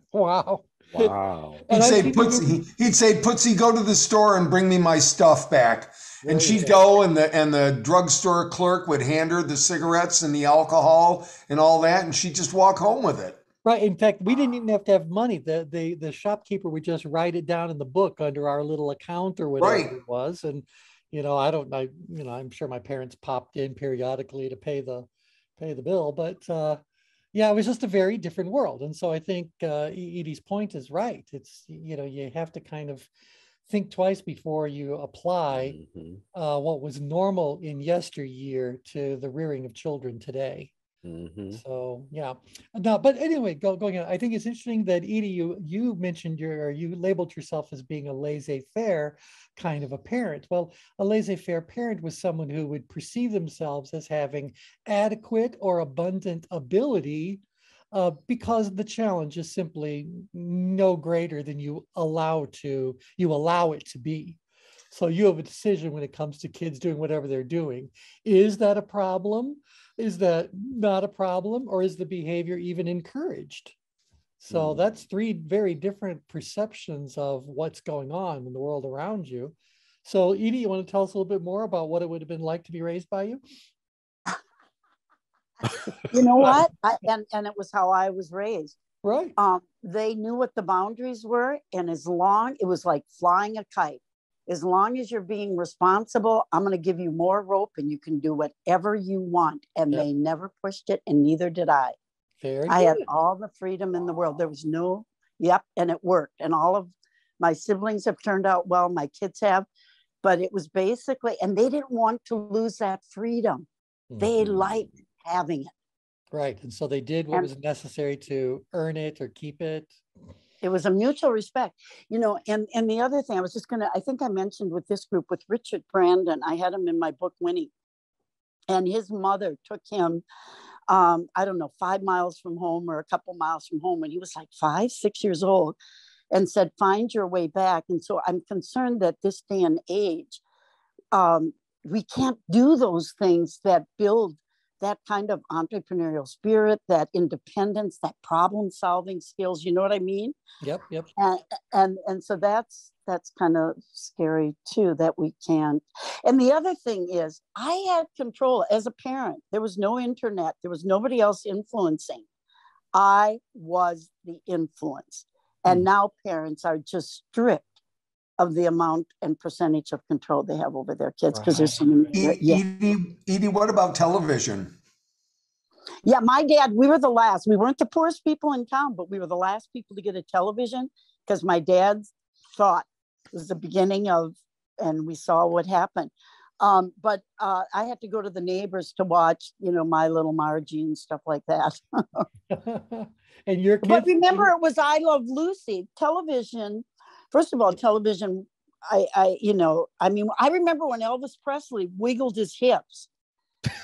[LAUGHS] Wow. Wow. [LAUGHS] He'd And say, think- Putzi, he'd say, Putzi, go to the store and bring me my stuff back. There And she'd go. go, and the and the drugstore clerk would hand her the cigarettes and the alcohol and all that, and she'd just walk home with it. Right. In fact, we didn't even have to have money. The the the shopkeeper would just write it down in the book under our little account or whatever Right. it was. And you know, I don't I you know, I'm sure my parents popped in periodically to pay the pay the bill, but uh yeah, it was just a very different world. And so I think uh Edie's point is right. It's you know, you have to kind of think twice before you apply Mhm. uh what was normal in yesteryear to the rearing of children today. Mhm. So yeah, no, but anyway, go, going on. I think it's interesting that Edie, you you mentioned your or you labeled yourself as being a laissez-faire kind of a parent. Well, a laissez-faire parent was someone who would perceive themselves as having adequate or abundant ability uh, because the challenge is simply no greater than you allow to you allow it to be. So you have a decision when it comes to kids doing whatever they're doing. Is that a problem? Is that not a problem? Or is the behavior even encouraged? So Mm. that's three very different perceptions of what's going on in the world around you. So Edie, you want to tell us a little bit more about what it would have been like to be raised by you? You know [LAUGHS] what? I, and and it was how I was raised. Right. Um, they knew what the boundaries were, and as long it was like flying a kite. As long as you're being responsible, I'm going to give you more rope, and you can do whatever you want. And Yep. they never pushed it, and neither did I. Very I had all the freedom in the world. There was no, yep, and it worked. And all of my siblings have turned out well. My kids have, but it was basically, and they didn't want to lose that freedom. They Mhm. liked having it. Right. And so they did what And- was necessary to earn it or keep it. It was a mutual respect, you know. And and the other thing, I was just gonna, I think I mentioned with this group with Richard Brandon, I had him in my book Winning, and his mother took him. Um, I don't know, five miles from home or a couple miles from home when he was like five, six years old, and said, "Find your way back." And so I'm concerned that this day and age, um, we can't do those things that build that kind of entrepreneurial spirit, that independence, that problem solving skills. You know what I mean? Yep. Yep. and and and so that's that's kind of scary too that we can't and the other thing is i had control as a parent there was no internet there was nobody else influencing i was the influence and Mm. now parents are just stripped of the amount and percentage of control they have over their kids because there's so many E- yeah Edie, Edie, what about television? Yeah, my dad, we were the last. We weren't the poorest people in town, but we were the last people to get a television because my dad thought it was the beginning of, and we saw what happened. Um, but uh, I had to go to the neighbors to watch, you know, My Little Margie and stuff like that. [LAUGHS] [LAUGHS] and your kids. but remember, it was I Love Lucy television. First of all, television. I, I, you know, I mean, I remember when Elvis Presley wiggled his hips,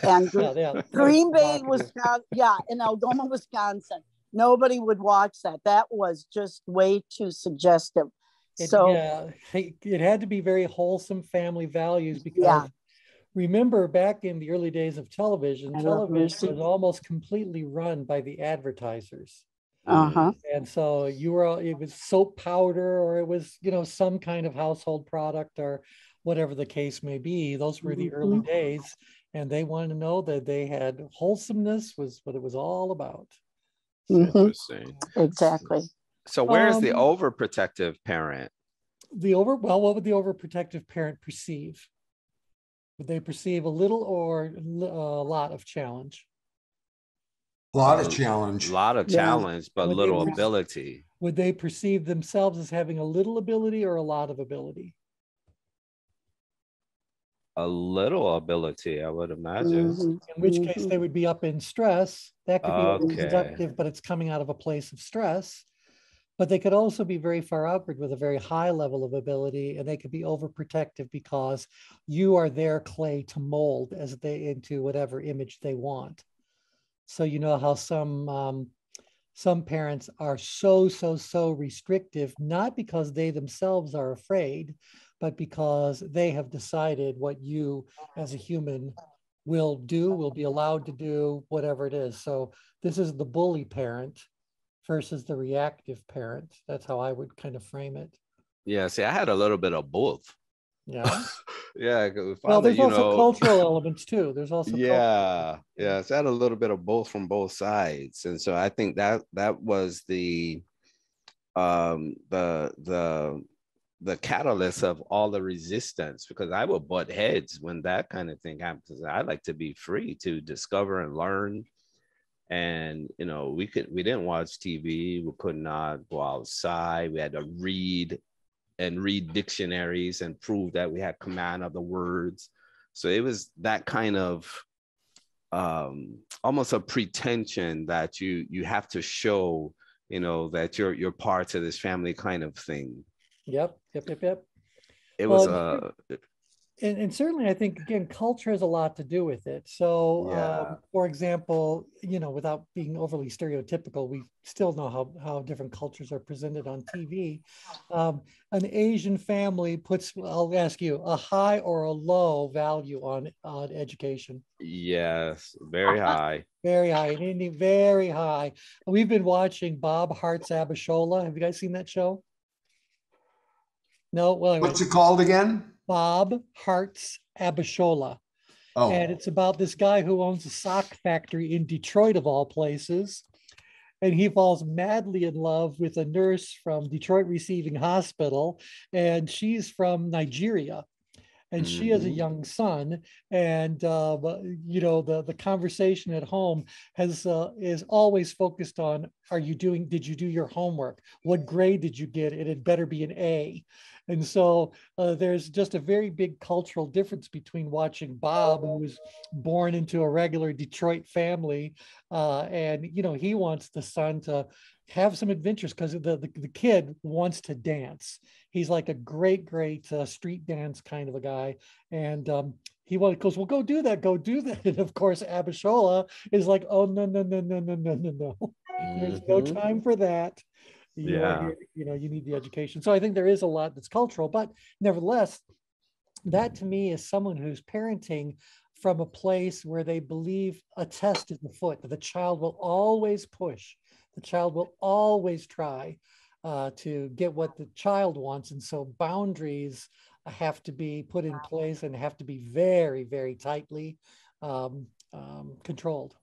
and [LAUGHS] Yeah, yeah. Green Bay. Wisconsin, yeah, in Algoma, Wisconsin. Nobody would watch that. That was just way too suggestive. It, So yeah, it had to be very wholesome family values because Yeah. remember back in the early days of television, television was almost completely run by the advertisers. Uh-huh. And so you were, all- it was soap powder or it was, you know, some kind of household product or whatever the case may be. Those were the early Mhm. days. And they wanted to know that they had wholesomeness was what it was all about. Mhm. Interesting. Exactly. So where's the Um, overprotective parent? The over, well, what would the overprotective parent perceive? Would they perceive a little or a lot of challenge? A lot of challenge. A lot of Yeah. challenge, but Would little re- ability. Would they perceive themselves as having a little ability or a lot of ability? A little ability, I would imagine. Mhm. In which case Mhm. they would be up in stress. That could be Okay. productive, but it's coming out of a place of stress. But they could also be very far outgrid with a very high level of ability, and they could be overprotective because you are their clay to mold as they into whatever image they want. So you know how some um, some parents are so so so restrictive, not because they themselves are afraid, but because they have decided what you as a human will do, will be allowed to do, whatever it is. So this is the bully parent versus the reactive parent. That's how I would kind of frame it. Yeah, see, I had a little bit of both. Yeah. [LAUGHS] yeah, 'cause Well, there's also know, cultural [LAUGHS] elements too. There's also yeah yeah it's had a little bit of both from both sides and so i think that that was the um the the the catalyst of all the resistance because i would butt heads when that kind of thing happens. i like to be free to discover and learn and you know we could we didn't watch tv we could not go outside we had to read and read dictionaries and prove that we had command of the words so it was that kind of um, almost a pretension that you you have to show, you know, that you're you're part of this family kind of thing. Yep, yep, yep, yep. It was Well, uh, and, and certainly i think again culture has a lot to do with it. So Yeah. um, for example you know without being overly stereotypical we still know how, how different cultures are presented on tv um, an asian family puts i'll ask you a high or a low value on on education? Yes, very high. [LAUGHS] very high in India, very high. We've been watching Bob Hearts Abishola. Have you guys seen that show? No? Well anyway, What's it called again? Bob hart's abishola Oh, and it's about this guy who owns a sock factory in Detroit, of all places. And he falls madly in love with a nurse from Detroit Receiving Hospital, and she's from Nigeria. And she has a Mhm. young son, and uh, you know the the conversation at home has uh, is always focused on: Are you doing? Did you do your homework? What grade did you get? It had better be an A. And so uh, there's just a very big cultural difference between watching Bob, who was born into a regular Detroit family, uh, and you know he wants the son to have some adventures because the, the the kid wants to dance. He's like a great, great uh, street dance kind of a guy, and um, he wants goes, well, go do that, go do that. [LAUGHS] And of course, Abishola is like, oh no, no, no, no, no, no, no, no. [LAUGHS] There's no Mhm. time for that. You Yeah. you know, you need the education. So I think there is a lot that's cultural, but nevertheless, that to me is someone who's parenting from a place where they believe a test is afoot, that the child will always push, the child will always try uh, to get what the child wants. And so boundaries have to be put in place and have to be very, very tightly um, um, controlled.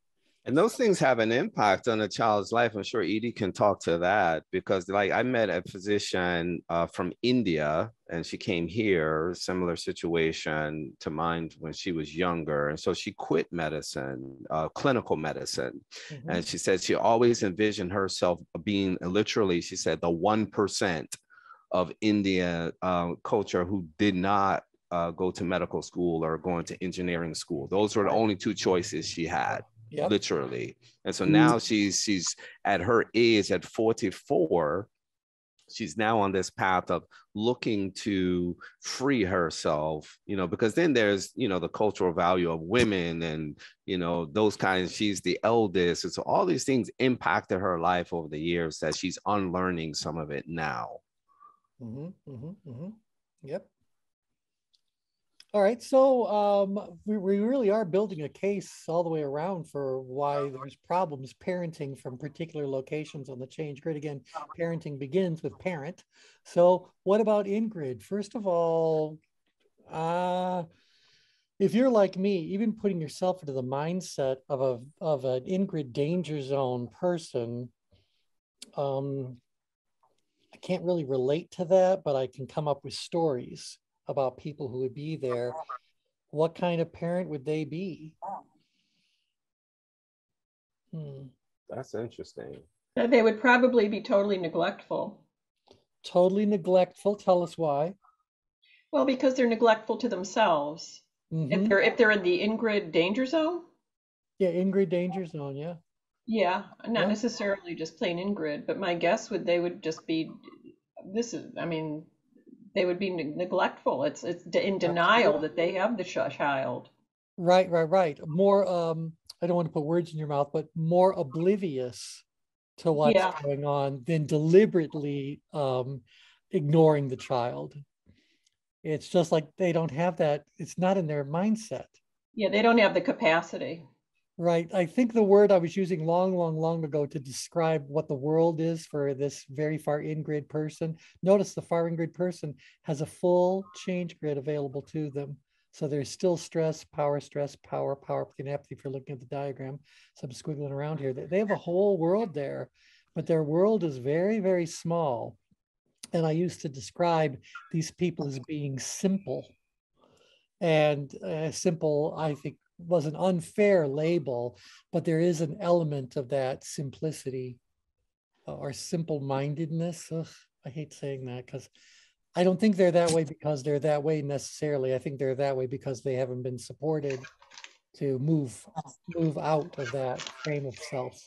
And those things have an impact on a child's life. I'm sure Edie can talk to that because, like, I met a physician uh, from India and she came here, similar situation to mine when she was younger. And so she quit medicine, uh, clinical medicine. Mhm. And she said she always envisioned herself being literally, she said, the 1% of India uh, culture who did not uh, go to medical school or go into engineering school. Those were the only two choices she had Yep. literally. And so Mm. now she's she's at her age at 44, she's now on this path of looking to free herself, you know, because then there's, you know, the cultural value of women and, you know, those kinds, she's the eldest. And so all these things impacted her life over the years that she's unlearning some of it now. hmm hmm hmm Yep. All right, so um, we, we really are building a case all the way around for why there's problems parenting from particular locations on the change grid. Again, parenting begins with parent. So what about Ingrid? First of all, uh, if you're like me, even putting yourself into the mindset of a of an Ingrid danger zone person, um, I can't really relate to that, but I can come up with stories about people who would be there. What kind of parent would they be? Hmm. That's interesting. They would probably be totally neglectful. Totally neglectful. Tell us why. Well, because they're neglectful to themselves. If Mhm. they're if they're in the Ingrid danger zone, Yeah, Ingrid danger zone. Yeah. yeah, not Yeah. necessarily just plain Ingrid, but my guess would they would just be this is I mean they would be neg- neglectful. It's it's in denial that they have the ch- child. Right, right, right. More. Um, I don't want to put words in your mouth, but more oblivious to what's Yeah. going on than deliberately um, ignoring the child. It's just like they don't have that. It's not in their mindset. Yeah, they don't have the capacity. Right. I think the word I was using long, long, long ago to describe what the world is for this very far in grid person. Notice the far in grid person has a full change grid available to them. So there's still stress, power, stress, power, power, and empathy if you're looking at the diagram. So I'm squiggling around here. They they have a whole world there, but their world is very, very small. And I used to describe these people as being simple. And uh, simple, I think, was an unfair label, but there is an element of that simplicity uh, or simple mindedness. I hate saying that because I don't think they're that way because they're that way necessarily. I think they're that way because they haven't been supported to move move out of that frame of self.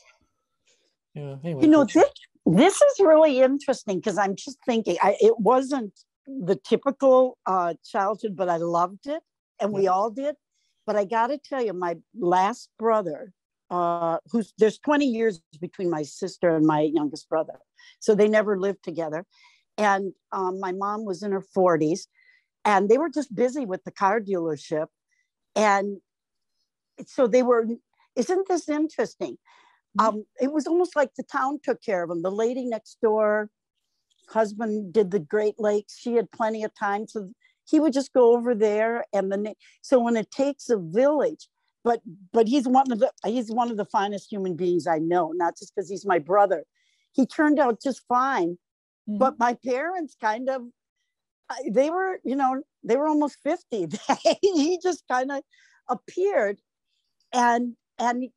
Yeah. Anyway, You know, this, this is really interesting because I'm just thinking, I, it wasn't the typical uh, childhood, but I loved it, and we all did. But I got to tell you, my last brother, uh, who's there's 20 years between my sister and my youngest brother, so they never lived together. And um, my mom was in her 40s, and they were just busy with the car dealership, and so they were. Isn't this interesting? Um, it was almost like the town took care of them. The lady next door, husband did the Great Lakes. She had plenty of time, so he would just go over there. And then, so when it takes a village, but but he's one of the he's one of the finest human beings I know. Not just because he's my brother. He turned out just fine. Mhm. But my parents kind of, they were, you know, they were almost fifty. [LAUGHS] he just kind of appeared, and and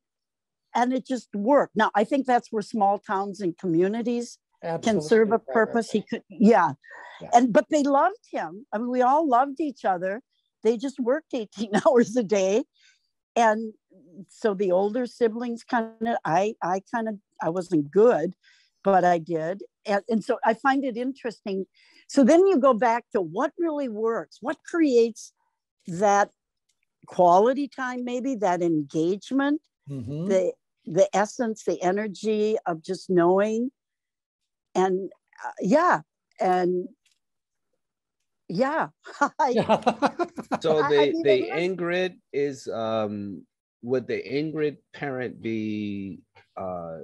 and it just worked. Now I think that's where small towns and communities can serve a Right, right, purpose. He could, yeah. Yeah. And but they loved him. I mean, we all loved each other. They just worked 18 [LAUGHS] hours a day. And so the older siblings kind of, I, I kind of, I wasn't good, but I did. And, and so I find it interesting. So then you go back to what really works, what creates that quality time, maybe that engagement, Mhm. the the essence the energy of just knowing and uh, yeah and yeah [LAUGHS] I- So I- I the mean, the it is- Ingrid is um would the Ingrid parent be uh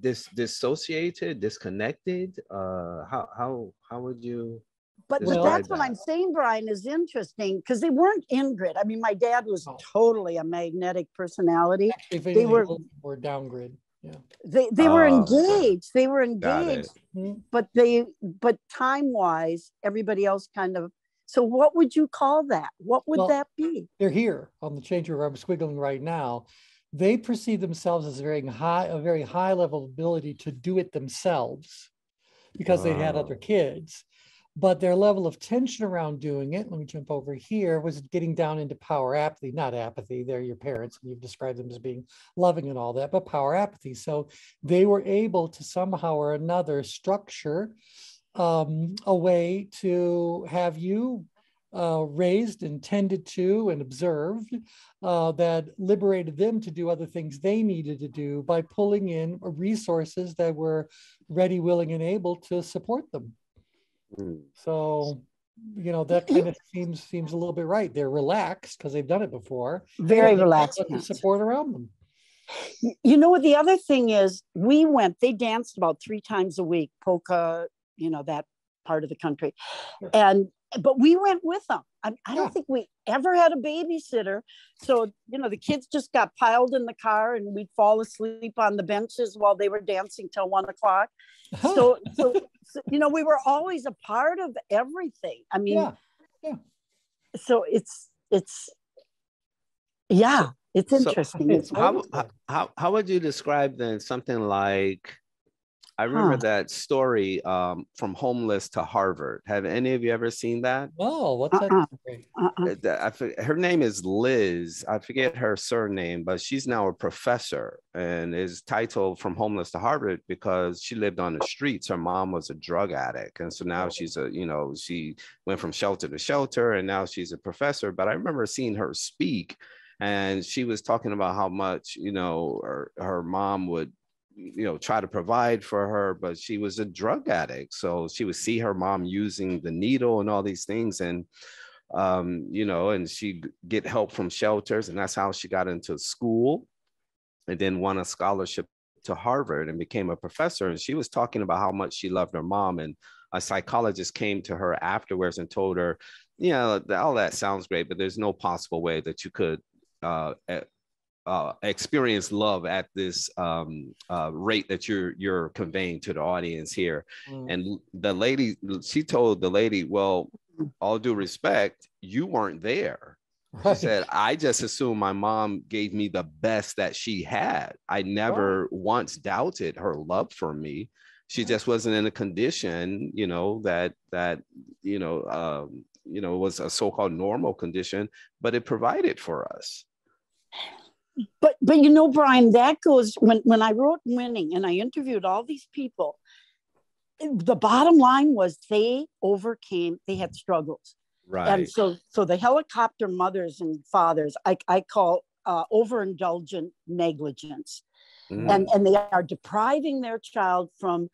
dis dissociated, disconnected? Uh how how how would you but, but Describe that's what i'm saying brian is interesting because they weren't ingrid i mean my dad was Oh. totally a magnetic personality If they were- those were downgrid. Yeah. they they were Oh, engaged they were engaged Mhm. but they but time wise everybody else kind of so what would you call that what would Well, that be They're here on the change room. I'm squiggling right now. They perceive themselves as very high, a very high level ability to do it themselves because they had other kids. But their level of tension around doing it, let me jump over here, was getting down into power apathy, not apathy. They're your parents, and you've described them as being loving and all that, but power apathy. So they were able to somehow or another structure um, a way to have you uh, raised and tended to and observed uh, that liberated them to do other things they needed to do by pulling in resources that were ready, willing, and able to support them. Mm. So, you know, that kind of seems seems a little bit right. They're relaxed because they've done it before. very and relaxed The support around them. You know what? The other thing is, we went, they danced about three times a week, polka, you know, that part of the country. Sure. And, but we went with them. I, I don't Yeah. think we ever had a babysitter. So, you know, the kids just got piled in the car and we'd fall asleep on the benches while they were dancing till one o'clock. [LAUGHS] So, so, so, you know, we were always a part of everything. I mean, yeah, so it's, it's, yeah, it's interesting. It's It's how how how would you describe then something like I remember Huh. that story um, from homeless to Harvard. Have any of you ever seen that? Oh, what's that? Uh-uh. story? uh-uh. Uh, I her name is Liz. I forget her surname, but she's now a professor and is titled From Homeless to Harvard because she lived on the streets. Her mom was a drug addict. And so now she's a, you know, she went from shelter to shelter and now she's a professor. But I remember seeing her speak and she was talking about how much, you know, her, her mom would you know try to provide for her but she was a drug addict so she would see her mom using the needle and all these things and um, you know, and she get help from shelters, and that's how she got into school, and then won a scholarship to Harvard and became a professor. And she was talking about how much she loved her mom, and a psychologist came to her afterwards and told her, you know, all that sounds great, but there's no possible way that you could uh, uh, experience love at this um, uh, rate that you're you're conveying to the audience here. Mm. And the lady, she told the lady, well, all due respect, you weren't there. She said, I just assumed my mom gave me the best that she had. I never once doubted her love for me. She just wasn't in a condition, you know, that that, you know, um, you know, was a so-called normal condition, but it provided for us. But but you know brian that goes when when i wrote winning and i interviewed all these people the bottom line was they overcame they had struggles. Right. and so so the helicopter mothers and fathers i, I call uh, overindulgent negligence. Mm. and and they are depriving their child from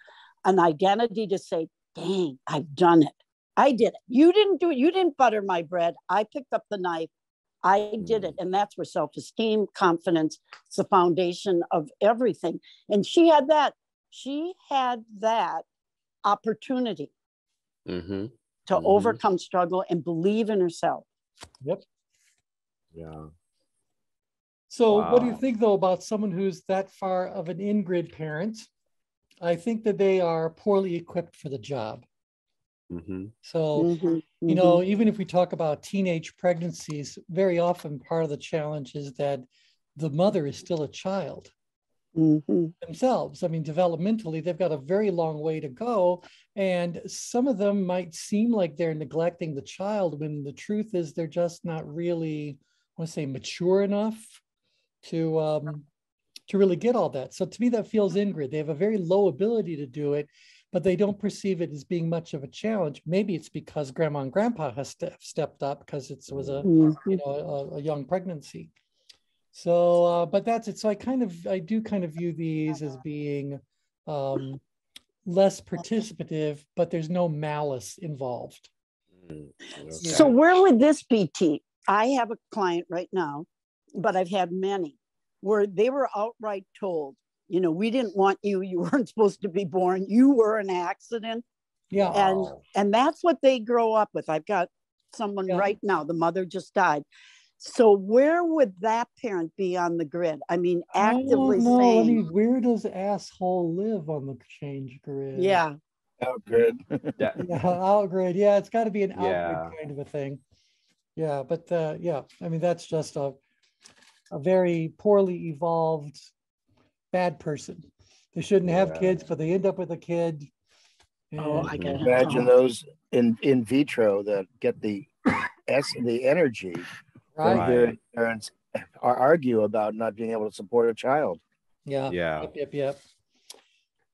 an identity to say dang i've done it. I did it. You didn't do it. You didn't butter my bread. I picked up the knife i did it and that's where self-esteem confidence it's the foundation of everything and she had that she had that opportunity hmm to Mhm. overcome struggle and believe in herself Yep. Yeah. So, what do you think though about someone who's that far of an in-grid parent? I think that they are poorly equipped for the job. Hmm So, Mhm, you know, even if we talk about teenage pregnancies, very often part of the challenge is that the mother is still a child Mhm. themselves. I mean, developmentally, they've got a very long way to go. And some of them might seem like they're neglecting the child when the truth is they're just not really, I want to say, mature enough to um, to really get all that. So to me, that feels in-grid. They have a very low ability to do it, but they don't perceive it as being much of a challenge. Maybe it's because grandma and grandpa has ste- stepped up because it was a Mhm. you know a, a young pregnancy so uh, but that's it so i kind of i do kind of view these as being um, less participative but there's no malice involved Mm. So where would this be, T? I have a client right now, but I've had many where they were outright told, you know, we didn't want you. You [LAUGHS] weren't supposed to be born. You were an accident. yeah And and that's what they grow up with. I've got someone Yeah. right now, the mother just died. So where would that parent be on the grid? I mean, actively no, I saying, mean, where does asshole live on the change grid yeah, Out grid. [LAUGHS] Yeah. yeah outgrid yeah it's got to be an outgrid Yeah. kind of a thing yeah but uh, yeah i mean that's just a a very poorly evolved bad person they shouldn't have Yeah. kids but they end up with a kid Oh, I and- get it. Imagine uh, those in in vitro that get the s the energy from right hearing parents ar- argue about not being able to support a child. yeah Yeah. yep yep yep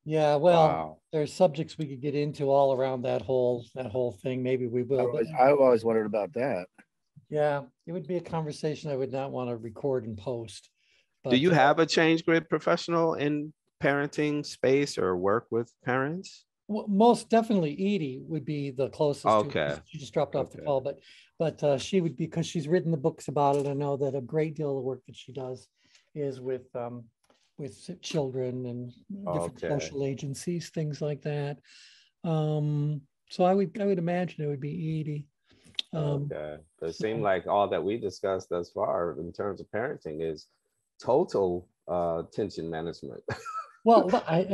yeah well Wow. there's subjects we could get into all around that whole that whole thing maybe we I will but I've always wondered about that. yeah it would be a conversation i would not want to record and post Do you have a change grid professional in parenting space or work with parents? Well, most definitely Edie would be the closest. to. Okay. She just dropped off the call, but, but uh, she would, because she's written the books about it. I know that a great deal of the work that she does is with, um, with children and different Okay. social agencies, things like that. Um, so I would, I would imagine it would be Edie. Um, Okay. But It seemed like all that we discussed thus far in terms of parenting is total uh, tension management. [LAUGHS] well, I,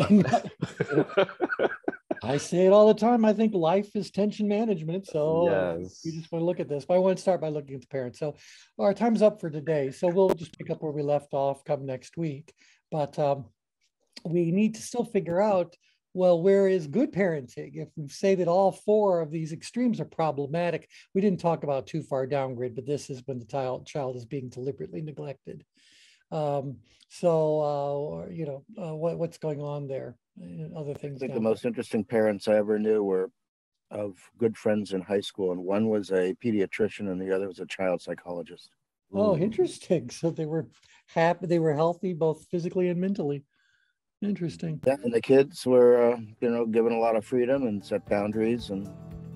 I say it all the time. I think life is tension management. So yes. we just want to look at this, but I want to start by looking at the parents. So our time's up for today. So we'll just pick up where we left off come next week. But um, we need to still figure out, well, where is good parenting? If we say that all four of these extremes are problematic, we didn't talk about too far downgrid, but this is when the child, child is being deliberately neglected. Um, so, uh, or, you know, uh, what, what's going on there? and Other I things. think the most interesting parents I ever knew were of good friends in high school, and one was a pediatrician and the other was a child psychologist. Oh, interesting. So they were happy, they were healthy, both physically and mentally. Interesting. Yeah, and the kids were, uh, you know, given a lot of freedom and set boundaries, and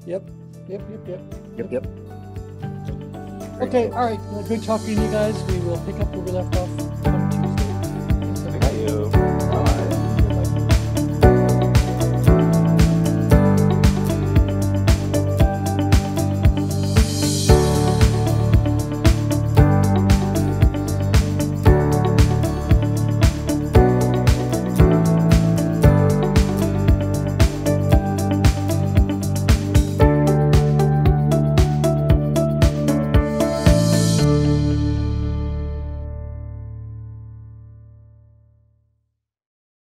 Yep, yep, yep, yep. yep, yep. Okay, all right. Good talking to you guys. We will pick up where we left off.